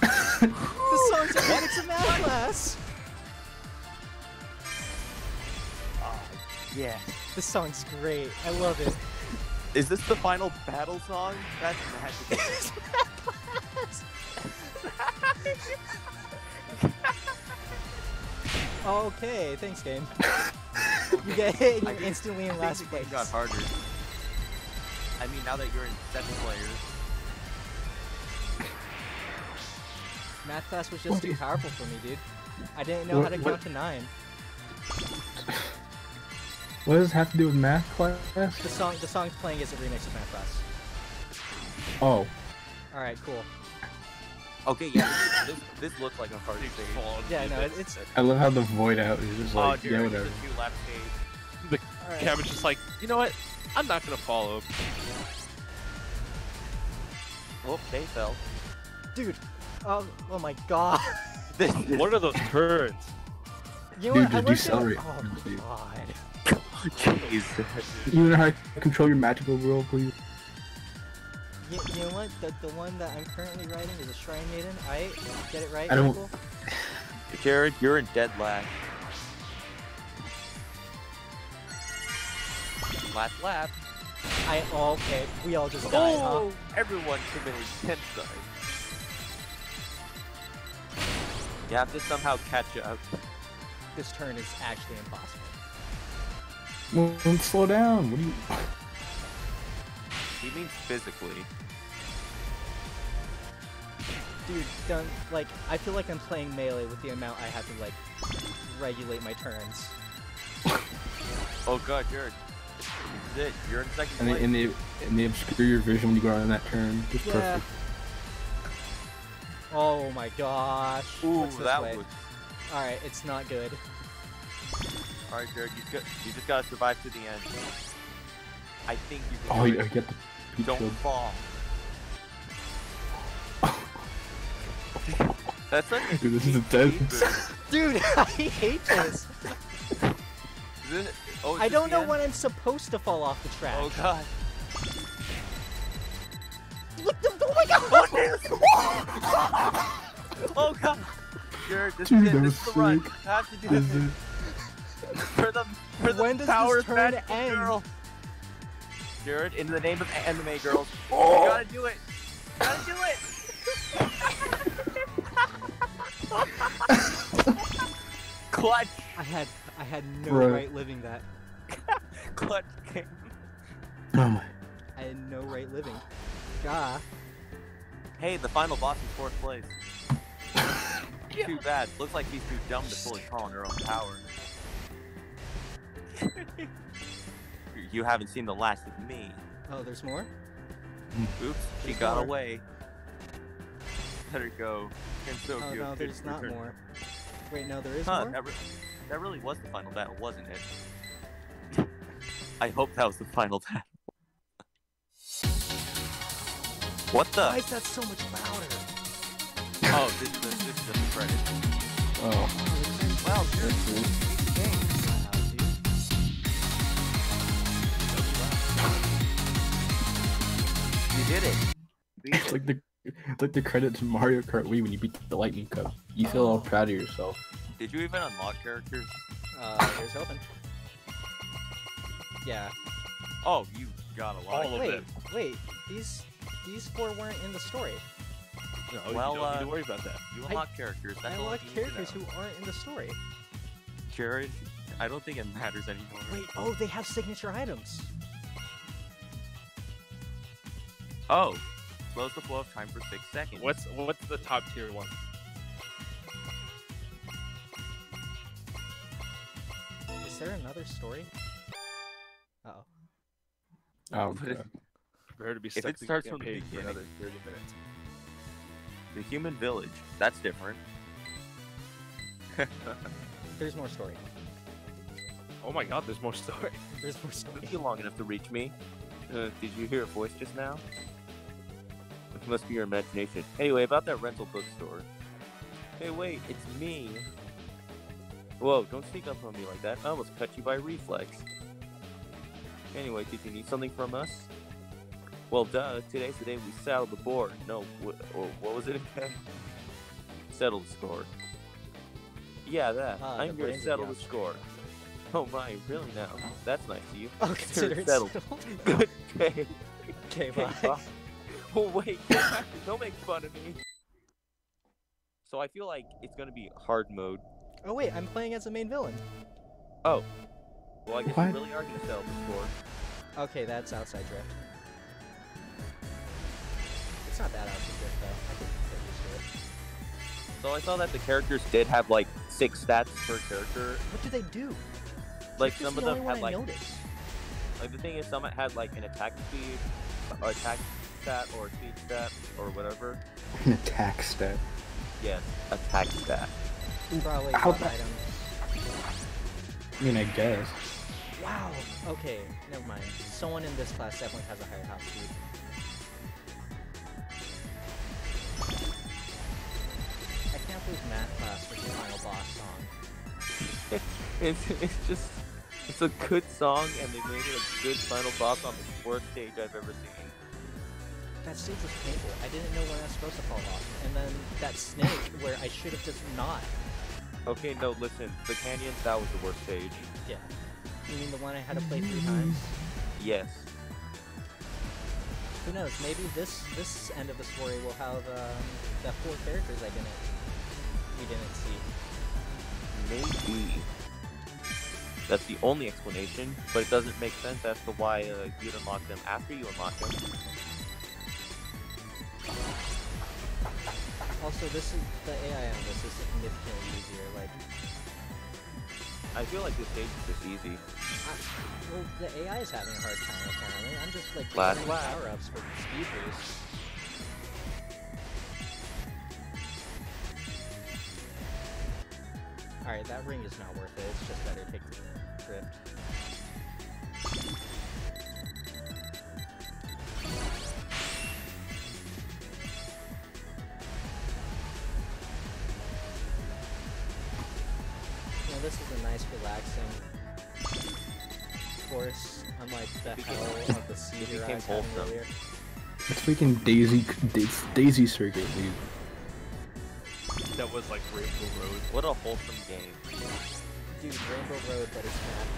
the song's a remix of Math Class. Ah, yeah. This song's great. I love it. Is this the final battle song? That's magical. It's Math okay, thanks, game. You get hit and you're think- instantly in think last the game place. got harder. I mean, now that you're in seven players. Math class was just too powerful for me, dude. I didn't know how What- to what- count to nine. What does this have to do with math class? The song, the song playing is a remix of Math class. Oh. All right, cool. Okay, yeah, this, this looks like a hard Big stage. fall Yeah, into no, the- it's I love how the void out is just Oh, like, dude, yeah, it's whatever. a two-lap stage. all right. Cabbage just like, you know what? I'm not gonna follow. Oh, they fell. dude. Oh, oh my god. What are those turns? You know Dude, what? I just wonder- decelerate. Oh god. Jeez. You know how to control your magical world, please? You, you know what? The, the one that I'm currently writing is a Shrine Maiden. I Get it right, I don't- Michael? Jared, you're in dead lag. Last lap. I oh, okay. We all just died, oh, huh? Oh, everyone committed genocide. You have to somehow catch up. This turn is actually impossible. Well, slow down. What do you? He means physically. Dude, don't like. I feel like I'm playing melee with the amount I have to like regulate my turns. Oh god, Jared. This is it. You're in second And place. they, and they and they obscure your vision when you go out on that turn. Just Yeah. perfect. Oh my gosh. Ooh, What's this that way? was. All right, it's not good. All right, Jared. You got. You just gotta survive to the end. I think you can. Oh, do you it. get the peach Don't shield. fall. That's such a Dude, this is cheap intense. Dude, I hate this. Is it- oh, I don't know end? when I'm supposed to fall off the track. Oh god. Look, the, oh my god! Oh, oh god. Jared, this Dude, is it. that This was is the run. sick. Have to do This this. is for the for the when does power this turn end? girl. Jared, in the name of anime girls, oh. you gotta do it. You gotta do it. Clutch. I had I had no Bro. right living that. Clutch king. Oh my. I had no right living. Gah. Hey, the final boss is fourth place. Too bad. Looks like he's too dumb to fully call on her own power. you haven't seen the last of me. Oh, there's more? Oops, she There's got more. away. Let her go. And so Oh no, there's not Return- more. Wait, no, there is Huh, more? that, re- that really was the final battle, wasn't it? I hope that was the final battle. what the? Why is that so much louder? Oh, this, this, this is just a credit. Oh. Oh, Well, did it. It's like the it's like the credits to Mario Kart Wii when you beat the Lightning Cup. You feel all proud of yourself. Did you even unlock characters? Uh, here's hoping. Yeah. Oh, you got a lot. All of wait, them. wait. These these four weren't in the story. No, Well, you don't need uh, to worry about that. You I- unlock characters. That's I all like you need to characters who aren't in the story. Jared, I don't think it matters anymore. Wait, oh, they have signature items. Oh, slows the flow of time for six seconds. What's what's the top tier one? Is there another story? Uh oh. Oh, But if- God. To be If stuck it starts from the campaign for another 30 minutes. the human village? That's different. There's more story. Oh my god, there's more story. There's more story. Took you long enough to reach me. Uh, did you hear a voice just now? It must be your imagination. Anyway, about that rental bookstore. Hey, wait, it's me. Whoa, don't sneak up on me like that. I almost cut you by reflex. Anyway, did you need something from us? Well, duh. Today's the day we settle the board. No, wh- or what was it again? Settle the score. Yeah, that. Ah, I'm here to settle the score. Oh my, really now? That's nice of you. Oh, consider it settled. settled. Good day. Okay, Okay, bye. bye. Oh wait, don't make fun of me. So I feel like it's gonna be hard mode. Oh wait, I'm playing as the main villain. Oh. Well, I guess What? you really are gonna settle the score. Okay, that's outside drift. It's not that outside drift though. I can get used to it. So I saw that the characters did have like six stats per character. What do they do? Like Drift is some of the them had I like noticed. like the thing is some had like an attack speed, or attack stat, or speed stat, or whatever. An attack stat. Yes, attack stat. Probably How one the- item. I mean, I guess. Wow. Okay, never mind. Someone in this class definitely has a higher house speed. I can't believe math class was the final boss song. It's it's just it's a good song, and they made it a good final boss on the worst stage I've ever seen. That stage was painful. I didn't know when I was supposed to fall off. And then that snake where I should have just not. Okay, no, listen, the canyon that was the worst stage. Yeah. You mean the one I had to play three times? Yes. Who knows? Maybe this this end of the story will have um, the four characters I didn't we didn't see. Maybe. That's the only explanation, but it doesn't make sense as to why uh, you'd unlock them after you unlock them. Also, this is the AI on this is significantly easier. Like, I feel like this stage is just easy. I, well, the AI is having a hard time apparently. I'm just like Last power ups for speed boost. All right, that ring is not worth it. It's just better to take the drift. This is a nice, relaxing course, unlike the Became- hell of the seizure I became was having wholesome. earlier. It's freaking Daisy it's Daisy Circuit, dude. That was like Rainbow Road. What a wholesome game. Dude, Rainbow Road, but it's math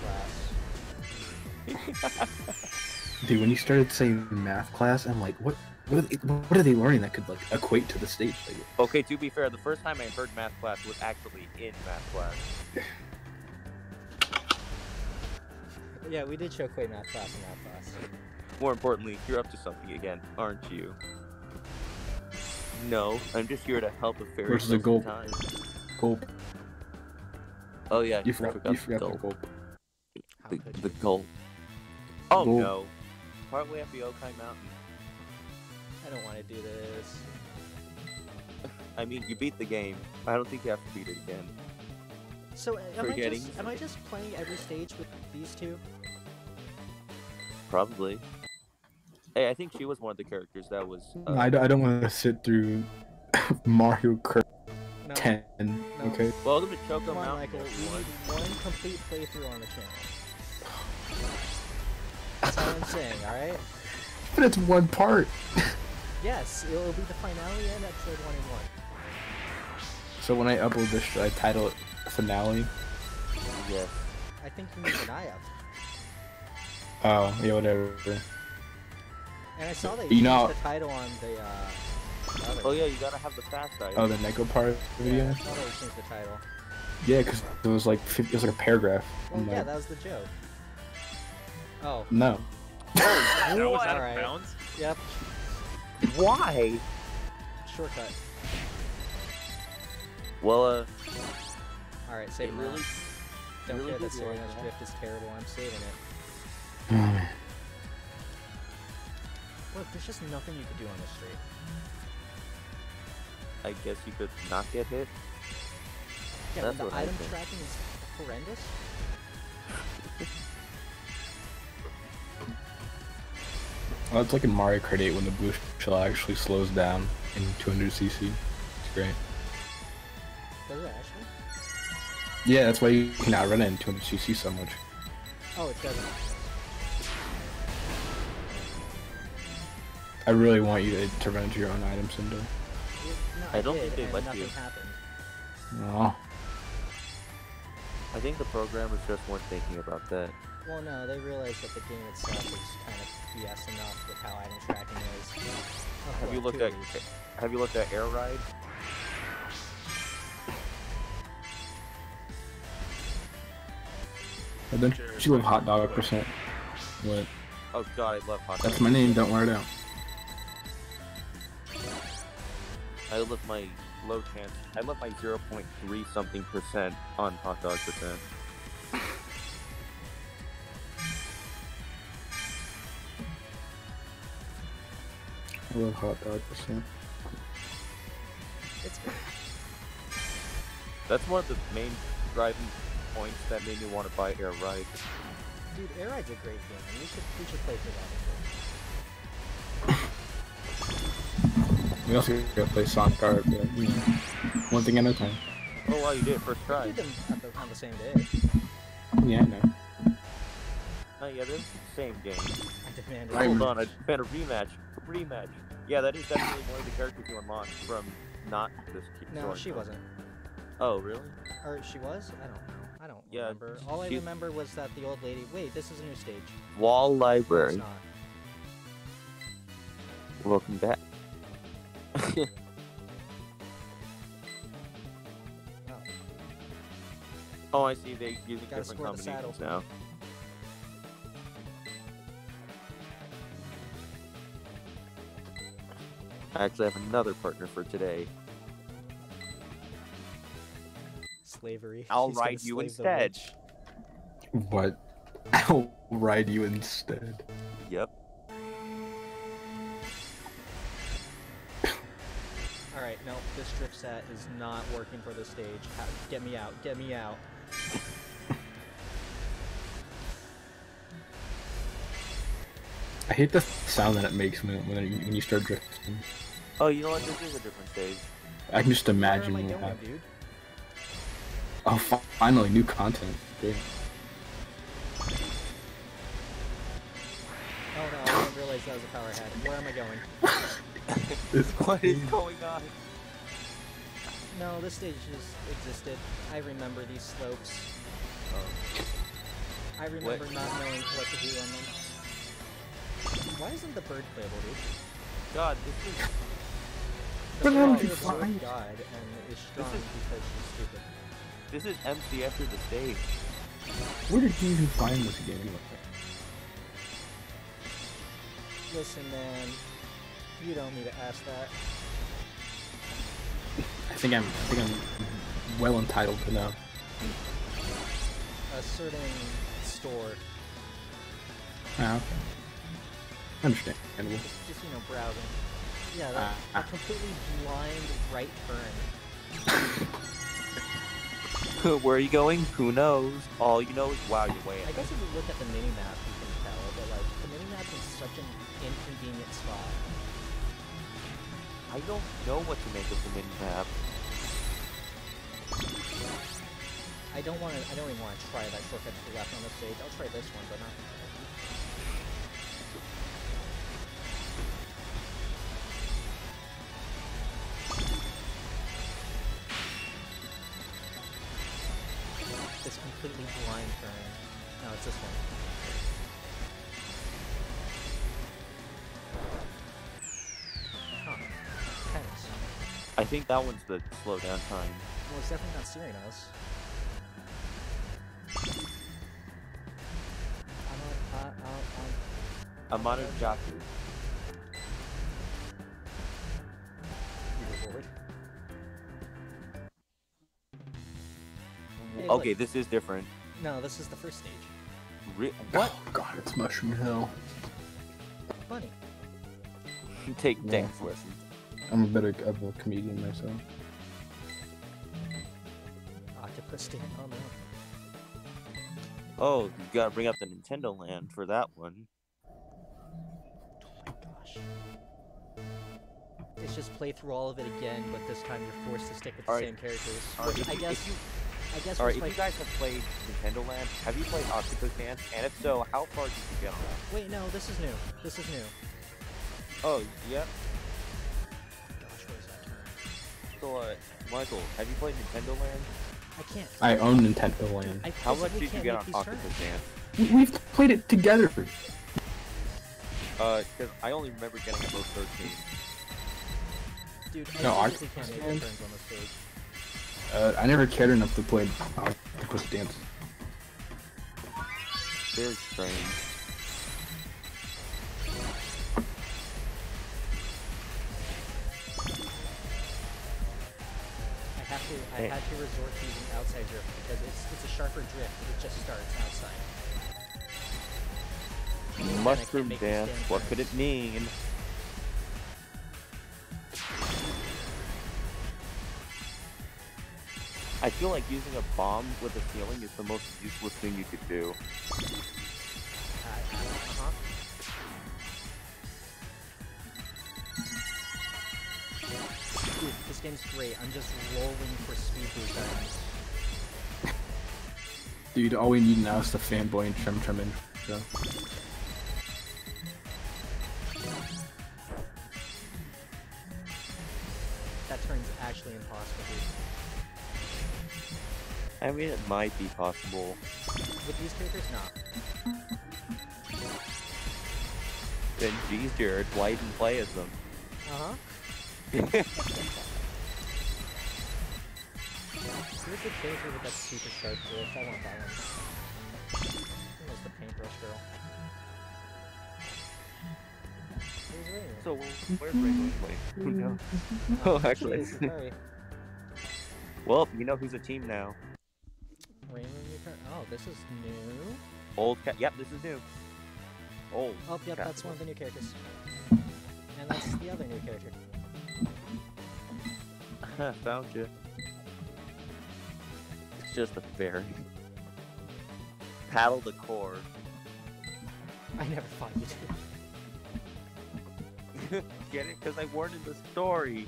class. Dude, when you started saying math class, I'm like, what? What are, they, what are they learning that could like equate to the stage? Like, Okay, to be fair, the first time I heard math class was actually in math class. Yeah, we did show Quaye math class in math class. More importantly, you're up to something again, aren't you? No, I'm just here to help a fairy. Where's the kill gulp? time. Gulp. Oh yeah, You forgot. forgot You the forgot the gulp. gulp. The, the you? gulp. Oh Gulp. no. Partway up the Youkai Mountain. I don't want to do this. I mean, you beat the game. I don't think you have to beat it again. So uh, am I, just, am I just playing every stage with these two? Probably. Hey, I think she was one of the characters that was. Uh, I, don't- I don't want to sit through Mario Kart No. 10. No. Okay. Welcome to Choco Come on, Mountain. Michael. We need one complete playthrough on the channel. That's all I'm saying, alright? But it's one part. Yes, it'll be the finale and episode 1 and 1. So when I upload this, should I title it finale? Yes. I think you need an eye up. Oh, yeah, whatever. And I saw they You changed know- the title on the, uh... other Oh yeah, you gotta have the fast eye. Oh, the Neko part Yeah, video? I saw they changed the title. Yeah, because it was like it was like a paragraph. Well, I'm yeah, like, that was the joke. Oh, no. That was What? out of bounds. yep, Why? shortcut. Well, uh, Alright, save it really. really, Don't really care that did Serena's. Drift is terrible, I'm saving it. Hmm. Look, there's just nothing you could do on this street. I guess you could not get hit. Yeah, That's but the item tracking is horrendous. Well, it's like in Mario Kart 8 when the boost shell actually slows down in 200cc. It's great. Does it actually? Yeah, that's why you can outrun it in 200cc so much. Oh, it doesn't. I really want you to, to run into your own items into. No, I don't did, think they and let nothing you. happened. Oh. I think the programmers just weren't thinking about that. Well, no, they realized that the game itself is kind of BS enough with how item tracking is. Oh, Have you looked two at of. Have you looked at Air Ride? But don't you love hot dog percent? What? Oh god, I love hot That's my name, don't wear it out. I love my low chance. I love my 0.3 something percent on hot dog percent. I love hot dog percent. It's good. That's one of the main driving points that made me want to buy Air Ride. Dude, Air Ride's a great game. We should we should play through that. We also gotta play Sonic R, but you know, one thing at a time. Oh wow, you did it first try. We did them at the, on the same day. Yeah, I know. Oh yeah, they're the same game. I demanded. I- Hold on, I demand a rematch. Rematch. Yeah, that is definitely one of the characters you unlocked from not this. ki- No, story she mode. wasn't. Oh really? Or she was? I don't know. I don't Yeah, remember. All I remember was that the old lady. Wait, this is a new stage. Wall No, it's Library. not. Welcome back. Oh. oh, I see. They using different score the saddle. combinations now. I actually have another partner for today. Slavery. I'll She's gonna ride you slave the instead. What? I'll ride you instead. Yep. Alright, no, this drift set is not working for this stage. Get me out, get me out. I hate the sound that it makes when when, you- when you start drifting. Oh, you know what? This is a different stage. I can just Where imagine am I what going, happened. dude? Oh, fi- finally, new content. Great. Oh no, I didn't realize that was a power head. Where am I going? what is going on? No, this stage just existed. I remember these slopes. Oh. I remember not knowing what to do on them. Why isn't the bird playable, dude? God, this is The But how bird did you is a sword find- god and is strong is- because she's stupid. this is empty after the stage. Where did you even find this game? anyway? Listen, man. You don't need to ask that. I think I'm. I think I'm well entitled to know. A certain store. Yeah. Understandable. Just, just you know, browsing. Yeah, that, Ah, a completely blind right turn. Where are you going? Who knows? All you know is wow, you're way I guess if you look at the mini map, you can tell, but like the mini map's in such an inconvenient spot. I don't know what to make of the mini map. I don't want to. I don't even want to try that shortcut to the left on the stage. I'll try this one, but not. Completely blind turn. No, it's this one. Huh. Tennis. I think that one's the slow down time. Well, it's definitely not Cyrinos. I'm uh, a, I, I, I'm, Amano Jaku. you were bored. Hey, Okay, this is different. No, this is the first stage. Re- what? Oh, God, it's Mushroom Hill. Funny. Take Yeah. dance lessons. I'm a better of a comedian myself. Octopus stand. Oh no. Oh, you gotta bring up the Nintendo Land for that one. Oh my gosh. It's just play through all of it again, but this time you're forced to stick with the Alright. same characters. Alright, Which if I guess. If you- I guess. Alright, was if you guys have played Nintendo Land, have you played Octopus Dance? And if so, how far did you get on that? Wait, no, this is new. This is new. Oh, yep. Gosh, what is that term? So, uh, Michael, have you played Nintendo Land? I can't. I own Nintendo Land. I How much did you get on Octopus turns. Dance? We- We've played it together. Uh, because I only remember getting about 13. Dude, I No, physically can't make the Octopus turns on the stage. Uh, I never cared enough to play Octopus Dance. Very strange. I have to. I had to resort to using outside drift because it's it's a sharper drift. It just starts outside. Mushroom Dance, what could it mean? I feel like using a bomb with a ceiling is the most useless thing you could do. Uh. Dude, this game's great. I'm just rolling for speed boost. Dude, all we need now is the fanboy and Trim Trim in. So. That turn's actually impossible, dude. I mean, it might be possible. With these characters, nah. Then, geez, Jared, why even play as them? Uh huh. Here's the character with that super sharp drift. I want that one. Where's the paintbrush girl? So, where's anyway? Who knows? Oh, actually. Well, you know who's a team now. Oh, this is new. Old cat. Yep, this is new. Old. Oh, yep, that's one of the new characters. And that's the other new character. Found you. It's just a fairy. Paddle the core. I never thought you did. Get it? Because I warned in the story.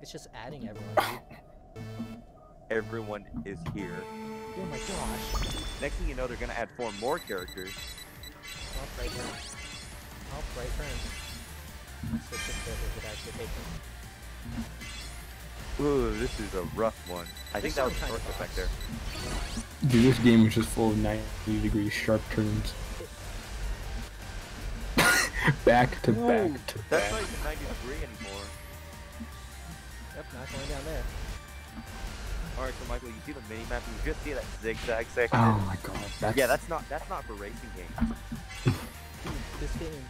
It's just adding everyone. dude. Everyone is here. Oh my gosh. Next thing you know, they're gonna add four more characters. Oh, right turn. Oh, right turn. Let's switch this character would actually take them. Ooh, this is a rough one. I think that was one the first effect there. Dude, this game is just full of 90 degree sharp turns. back to Whoa, back to That's back. not even 90 degree anymore. Yep, not going down there. All right, so Michael, you see the mini map, and you just see that zigzag section. Oh my god. That's, Yeah, that's not that's not for racing games. Dude, this game.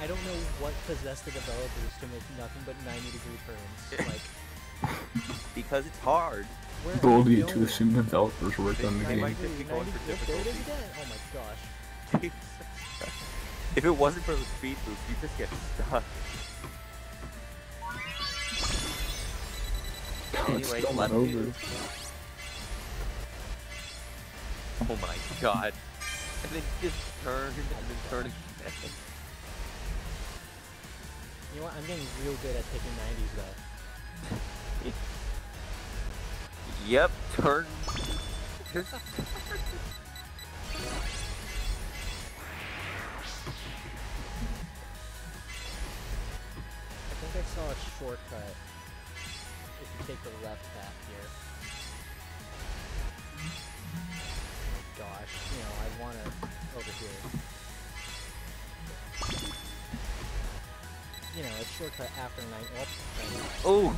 I don't know what possessed the developers to make nothing but 90 degree turns. Like, Because it's hard. where are bold you to going? assume developers worked on the game. might just be Dude, going 90 for there it is difficulty. again. Oh my gosh. if it wasn't for the speed boost, you just get stuck. Anyway, still not let's- over. Oh my god. And then just turn and then turn again. You know what? I'm getting real good at picking 90s though. Yep, turn. I think I saw a shortcut if you take the left path here. Oh gosh, you know, I want to over here. You know, a shortcut after night. Oh, Oh,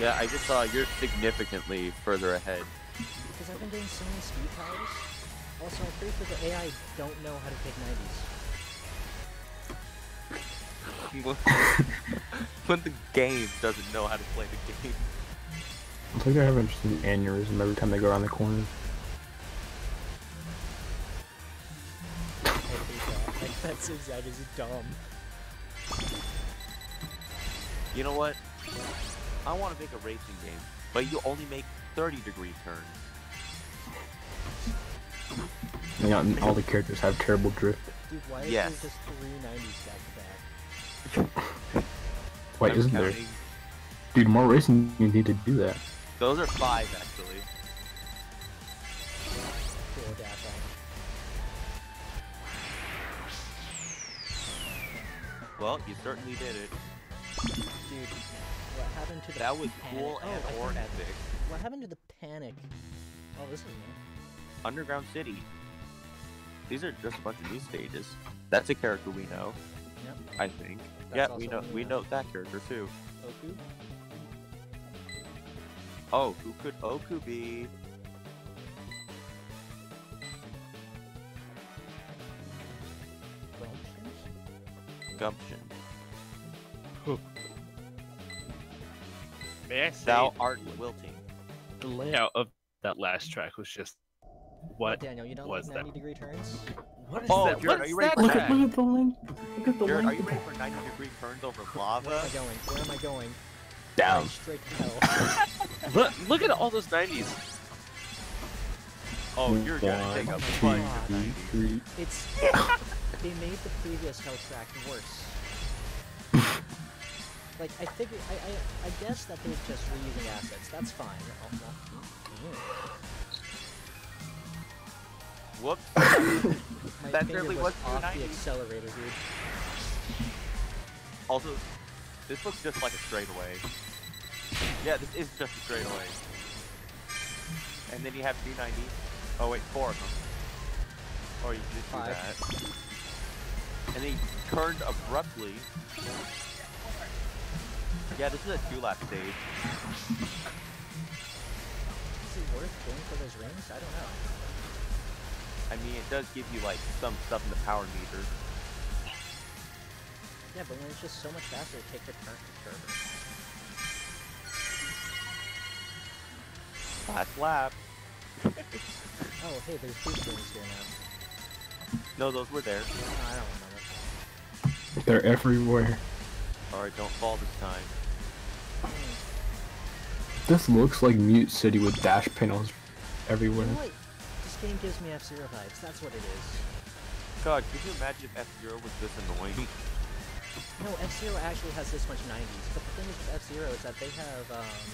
yeah, I just saw you're significantly further ahead. because I've been doing so many speed powers. Also, I'm pretty sure the AI don't know how to pick 90s. When the game doesn't know how to play the game. It's like they're having just an aneurysm every time they go around the corner. I hate that. Like, that zigzag is dumb. You know what? I want to make a racing game, but you only make 30 degree turns. You know, and all the characters have terrible drift. Dude, why is Yes. there just three 90s back to back? Why I'm isn't there? Dude, more racing you need to do that. Those are five, actually. Cool dash on. Well, you certainly did it. Dude, what happened to the That was panic? cool oh, and I or think- epic. What happened to the panic? Oh, this is new. Underground City. These are just a bunch of new stages. That's a character we know, Yep. I think. That's yeah, we know we know that character too. Okuu? Oh, who could Okuu be? Gumptions? Gumption. May I say Thou art wilting. the layout of that last track was just what? Daniel, you don't was like that? 90 degree turns? What is Oh, that? Jared, What are you ready that for Look track? at, look at the link. Look at the Jared, are you ready for 90 degree turns over lava? Where am I going? Where am I going? Down. Straight to hell. Look, look at all those 90s. Oh, you're gonna take a One, bunch of 90s. It's they made the previous hell track worse. like I figured, I, I I guess that they're just reusing assets. That's fine. Oh. Whoops. That barely was was off the accelerator, dude. Also, this looks just like a straightaway. Yeah, this is just a straightaway. And then you have 290. Oh wait, four of them. Or you just do that. And then he turned abruptly. Yeah, this is a two-lap stage. Is it worth going for those rings? I don't know. I mean, it does give you like some stuff in the power meter. Yeah, but when it's just so much faster to take the turn turn. Last lap. Oh, hey, there's boost rings here now. No, those were there. Oh, I don't remember. They're everywhere. Alright, don't fall this time. This looks like Mute City with dash panels everywhere. know what? Game gives me F-Zero vibes. That's what it is. God, could you imagine if F-Zero was this annoying? No, F-Zero actually has this much 90s. But the thing is with F-Zero is that they have, um,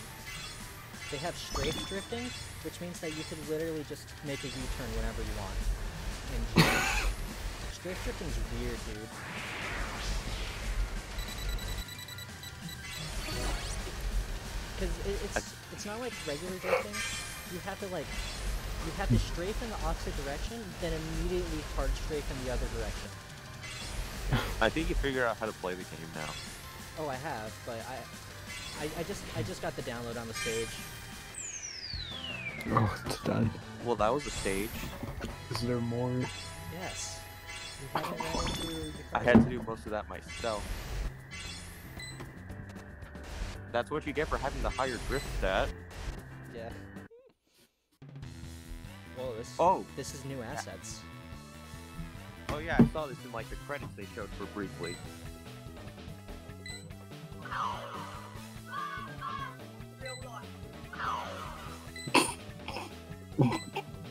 they have strafe drifting, which means that you could literally just make a U-turn whenever you want. And strafe drifting's weird, dude. Because it, it's it's not like regular drifting. You have to like you have to strafe in the opposite direction, then immediately hard strafe in the other direction. I think you figured out how to play the game now. Oh, I have, but I, I, I just, I just got the download on the stage. Oh, it's done. Well, that was a stage. Is there more? Yes. You haven't ran into your I had to do most of that myself. That's what you get for having the higher drift stat. Yeah. Whoa, this. Oh, This is new assets. oh yeah, I saw this in like the credits they showed for briefly.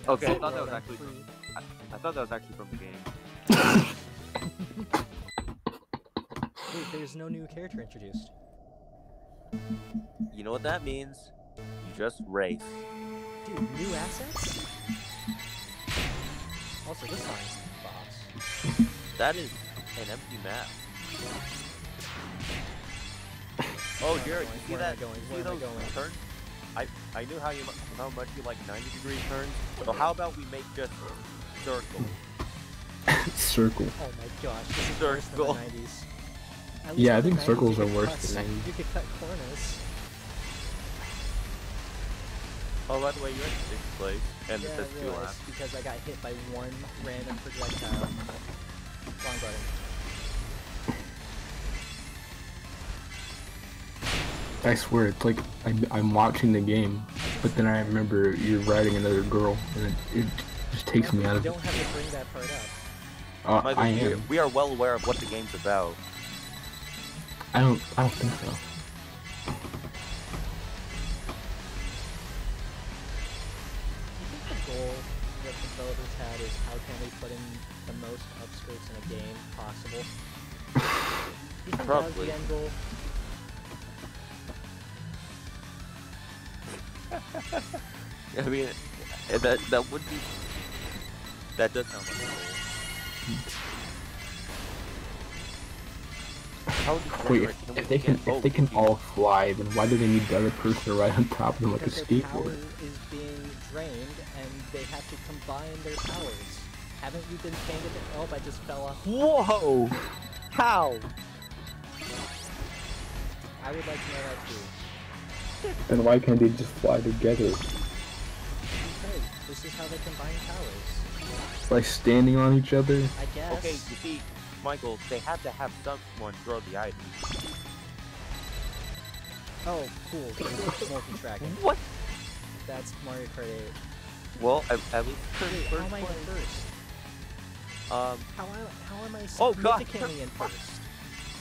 Okay, I thought that was Well, actually free. I thought that was actually from the game. Wait, there's no new character introduced. You know what that means? You just race. Dude, new assets? Also, this song's boss. That is an empty map. Oh, Where am I Jared, going? you see Where am I that? going? See I those going? turns? I I knew how you how much you like 90 degree turns. So how about we make just circle? Circle. Oh my gosh, this is worse than the Circle. 90s. At Yeah, I think circles are worse cut- than 90s. You could cut corners. Oh, by the way, you're in sixth place, and yeah, it says I two realized laps. because I got hit by one random projectile. Wrong button. I swear, it's like I'm, I'm watching the game, but then I remember you're riding another girl, and it, it just takes me out of it. don't have to bring that part up. Uh, Michael, I am. We are well aware of what the game's about. I don't. I don't think so. Is how can we put in the most upskirts in a game possible. Do you think that was Probably. the end goal? I mean, eh, that that would be. That does sound like a goal. How would you Wait, generate- if, if they can, if they both? can all fly, then why do they need the other person to ride on top of them like a Because power skateboard? is being drained and they have to combine their powers. Haven't you been paying attention? Oh, I just fell off. Whoa! How? I would like to know that too. Then why can't they just fly together? Because this is how they combine powers. Like standing on each other? I guess. Okay, you see, Michael, they have to have someone throw the item. Oh, cool. There's multi-tracking. What? That's Mario Kart 8. Well, I, at least Wait, how am I in first? Um, How, am- how am I Oh, God. significantly in first?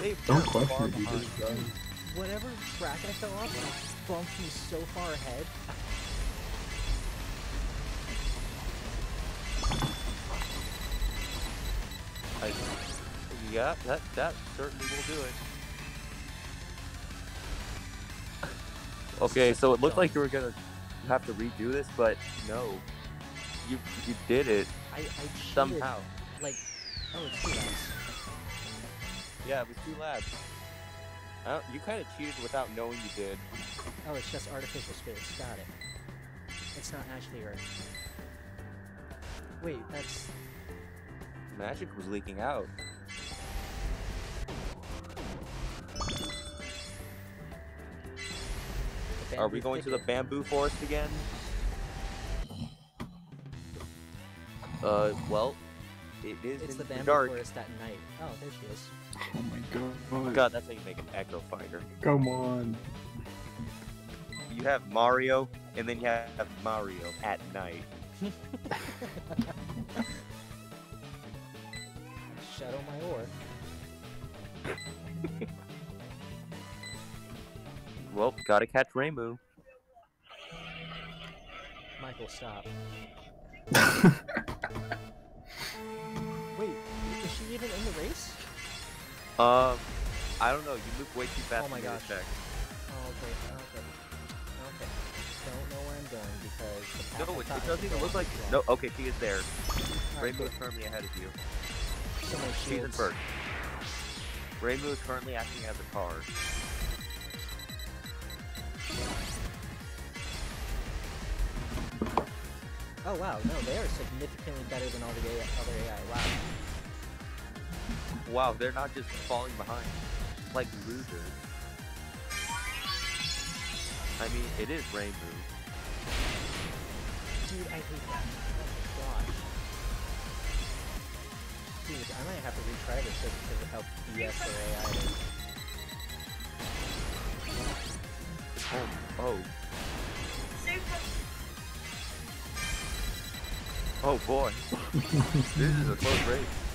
they Don't they're question it. You just run. Whatever track I fell off bumped me so far ahead. I, yeah, that that certainly will do it. Okay, so it looked like you were gonna have to redo this, but no, you you did it I, I somehow. Like, oh, it's two laps. Yeah, it was two laps. I you kind of cheated without knowing you did. Oh, it's just artificial space. Got it. It's not actually Earth. Wait, that's Magic was leaking out. Are we bamboo going to the bamboo forest again? Uh, well, it is It's in the the bamboo dark. forest at night. Oh, there she is. Oh my Oh god. god, that's how you make an echo fighter. Come on. You have Mario, and then you have Mario at night. Shadow my ore. Well, gotta catch Reimu. Michael, stop. Wait, is she even in the race? Um, I don't know. You move way too fast. Oh my for me to gosh. check. Oh, okay, okay, okay. Don't know where I'm going because the No, it, it doesn't even look like. No, okay, she is there. Good. is currently ahead of you. She's in first. Reimu is currently acting as a car. Oh wow, no, they are significantly better than all the A- other AI. Wow. Wow, they're not just falling behind like losers. I mean, it is Rainbow. Dude, I hate that. Oh my gosh. Dude, I might have to retry this just because of how BS their AI is. Oh, oh. Oh boy. this is a close race.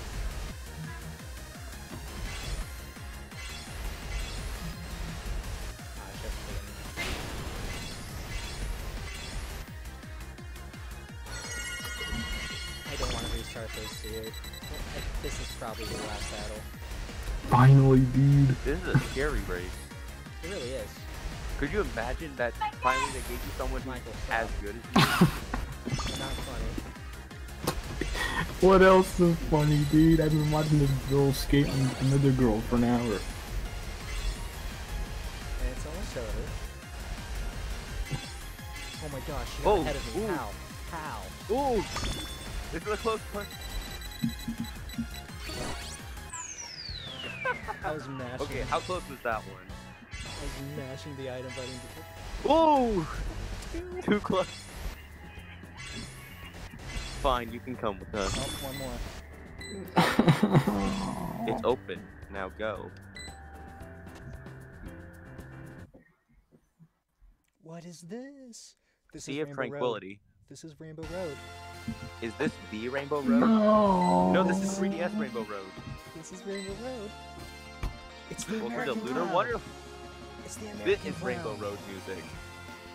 Could you imagine that finally they gave you someone who's Michael, as good as you? Not funny. What else is funny, dude? I've been watching this girl skate on another girl for an hour. And it's almost over. Oh my gosh, she got Oh, ahead of me. ooh. How? How? Ooh! This is a close one. I was mashing. Okay, how close was that one? I was mashing the item button. Ooh! Too close. Fine, you can come with us. Oh, one more. It's open. Now go. What is this? This Sea is of Rainbow Road. Tranquility. This is Rainbow Road. Is this the Rainbow Road? no. No, this is 3DS Rainbow Road. This is Rainbow Road. It's the Welcome to Lunar Clown. Wonder. It's the This American is Rainbow Clown. Road music.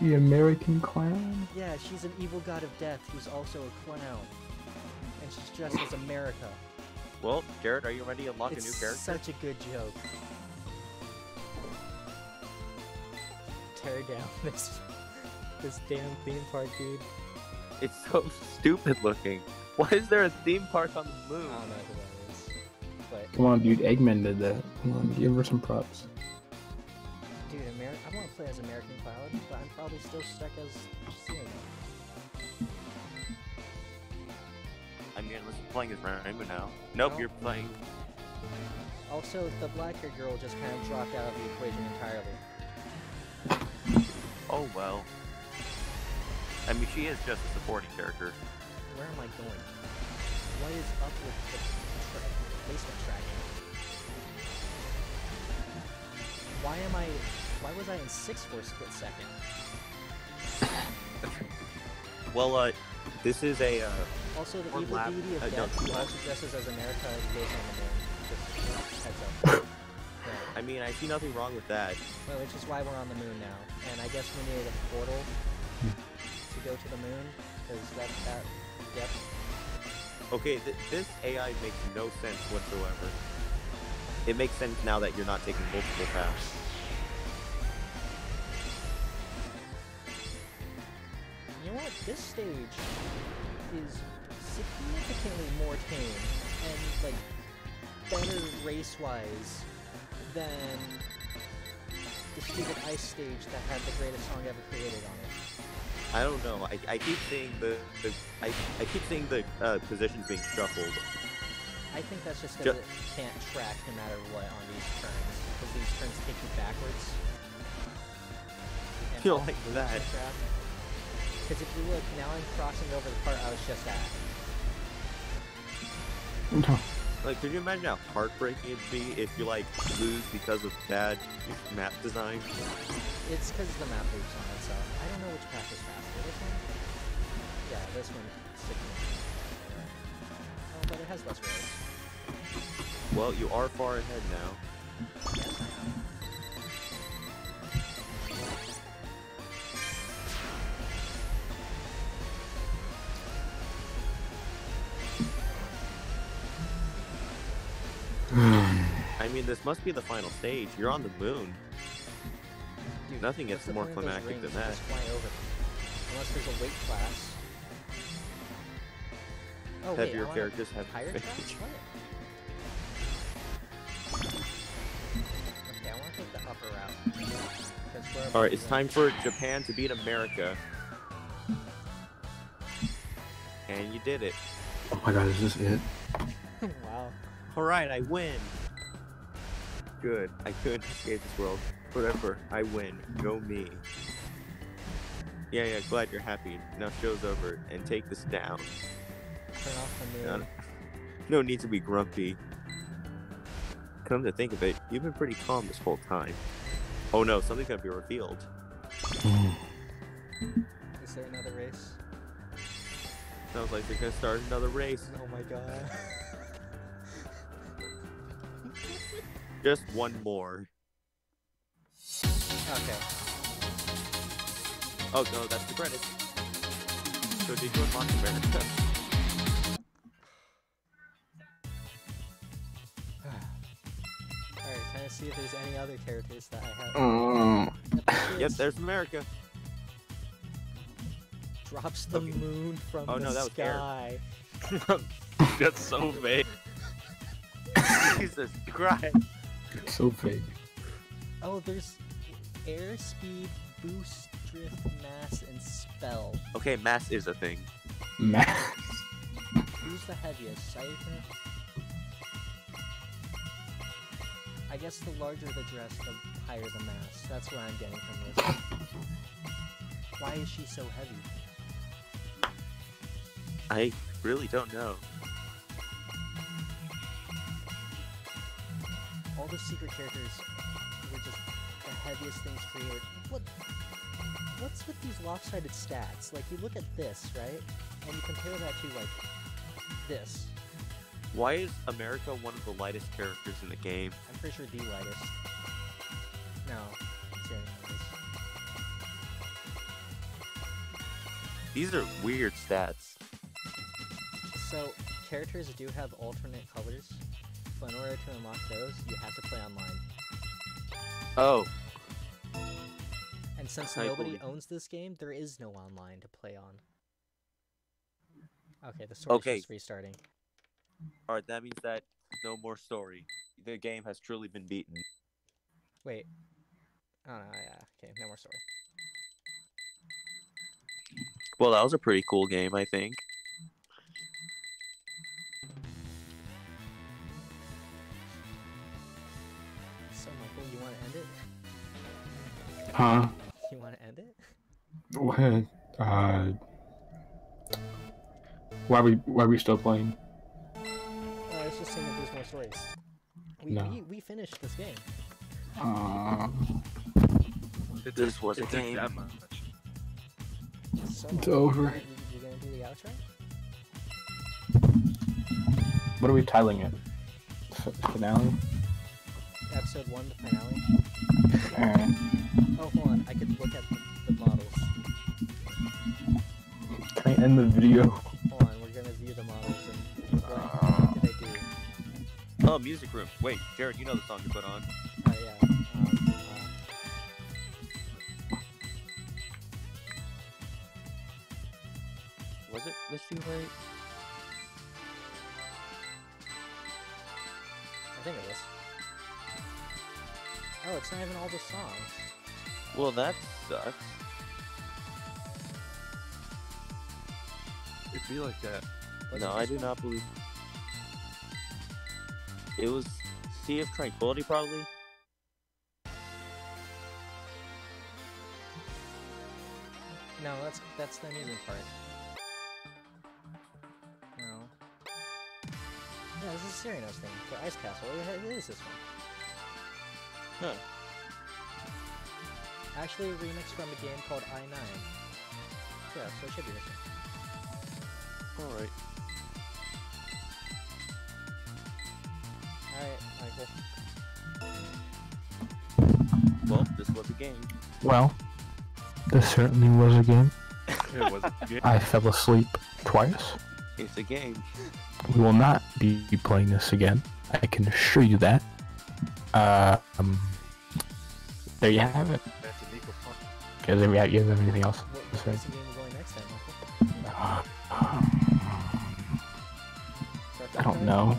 The American clown. Yeah, she's an evil god of death who's also a clown. And she's dressed as America. Well, Jared, are you ready to unlock it's a new character? such a good joke. Tear down this this damn theme park, dude. It's so stupid looking. Why is there a theme park on the I moon? don't know who that is. But Come on, dude. Eggman did that. Come on, give her some props. Dude, Amer- I want to play as American Cloud, but I'm probably still stuck as. I mean, unless you're playing as Rainbow now. Nope, No. you're playing. Also, the black hair girl just kind of dropped out of the equation entirely. Oh well. I mean, she is just a supporting character. Where am I going? What is up with the tra- basement tracking? Why am I? Why was I in six for a split second? Well, uh, this is a. Uh, Also, the evil lab- deity of uh, death, no, who lab. also dresses as America, on the moon. Just heads up. Yeah. I mean, I see nothing wrong with that. Well, which is why we're on the moon now, and I guess we needed a portal to go to the moon, because that that yep. Okay, th- this AI makes no sense whatsoever. It makes sense now that you're not taking multiple paths. You know what? This stage is significantly more tame and like better race-wise than the stupid ice stage that had the greatest song ever created on it. I don't know. I, I keep seeing the, the I, I keep seeing the uh, positions being shuffled. I think that's just Ju- because it can't track no matter what on these turns, because these turns take you backwards. And You like the loops that. Because if you look, now I'm crossing over the part I was just at. No. Like, could you imagine how heartbreaking it'd be if you like lose because of bad map design? It's because the map loops on itself. I don't know which path is faster. This one? Yeah, this one. Signature. Oh, but it has less roads. Well, you are far ahead now. I mean, this must be the final stage. You're on the moon. Dude, Nothing gets more point of those climactic than that. Unless there's a weight class. Oh, Heavier wanna- characters have Higher All right, to it's time for Japan to beat America. And you did it. Oh my god, is this it? wow. All right, I win. Good. I couldn't escape this world. Whatever. I win. Go me. Yeah, yeah. Glad you're happy. Now show's over and take this down. Turn off the No, moon. no need to be grumpy. Come to think of it, you've been pretty calm this whole time. Oh no, something's gonna be revealed. Is there another race? Sounds like they're gonna start another race. Oh my god. Just one more. okay. Oh no, that's the credits. So did you unlock America? see if there's any other characters that I have. Mm. yep, there's America. Drops the Okay. moon from Oh, the no, that was sky. That's so vague. Jesus Christ. So fake. Oh, there's airspeed, boost, drift, mass, and spell. Okay, mass is a thing. Mass. Who's the heaviest? Scyther? I guess the larger the dress, the higher the mass. That's what I'm getting from this. Why is she so heavy? I really don't know. All the secret characters were just the heaviest things created. What? What's with these lopsided stats? Like, you look at this, right? And you compare that to, like, this. Why is America one of the lightest characters in the game? I'm pretty sure the lightest. No. These are weird stats. So, characters do have alternate colors, but in order to unlock those, you have to play online. Oh, And since I nobody believe- owns this game, there is no online to play on. Okay, the story's Okay. just restarting. Alright, that means that no more story. The game has truly been beaten. Wait. Oh no, yeah, okay, no more story. Well, that was a pretty cool game, I think. So, Michael, you want to end it? Huh? You want to end it? What? Uh. Why we why we still playing? I was just saying that there's more stories. We, No. we, we finished this game. Uh, It This was a game. that much. So, It's over. You, you gonna do the outro? what are we titling it? F- finale. Episode 1, the finale? Alright. Oh, hold on, I could look at the, the models. Can I end the video? Oh, music room. Wait, Jared, you know the song to put on. Oh yeah. Um, uh, Was it Misty Light? I think it was. Oh, it's not even all the songs. Well, that sucks. It'd be like that. Was no, I do not believe. It was Sea of Tranquility, probably. No, that's that's the amusement park. No. Yeah, this is Cirno's thing for Ice Castle. It is this one. Huh. Actually, a remix from a game called I9. Yeah, so it should be this one. Alright, Michael. Well, this was a game. Well, this certainly was a game. It wasn't good. I fell asleep twice. It's a game. We will not be playing this again. I can assure you that. Uh, um, there you have it. That's an equal point. Guys, have you you guys have anything else What, to what say? racing game are going next time, Michael? I don't know.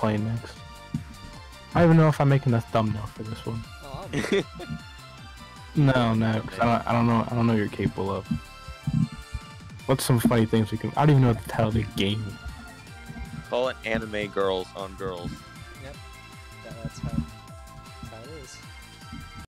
Playing next. I don't even know if I'm making a thumbnail for this one. Oh, I'll No, no, 'cause I don't, I don't know. I don't know what you're capable of. What's some funny things we can? I don't even know what the title of the game. Call it anime girls on girls.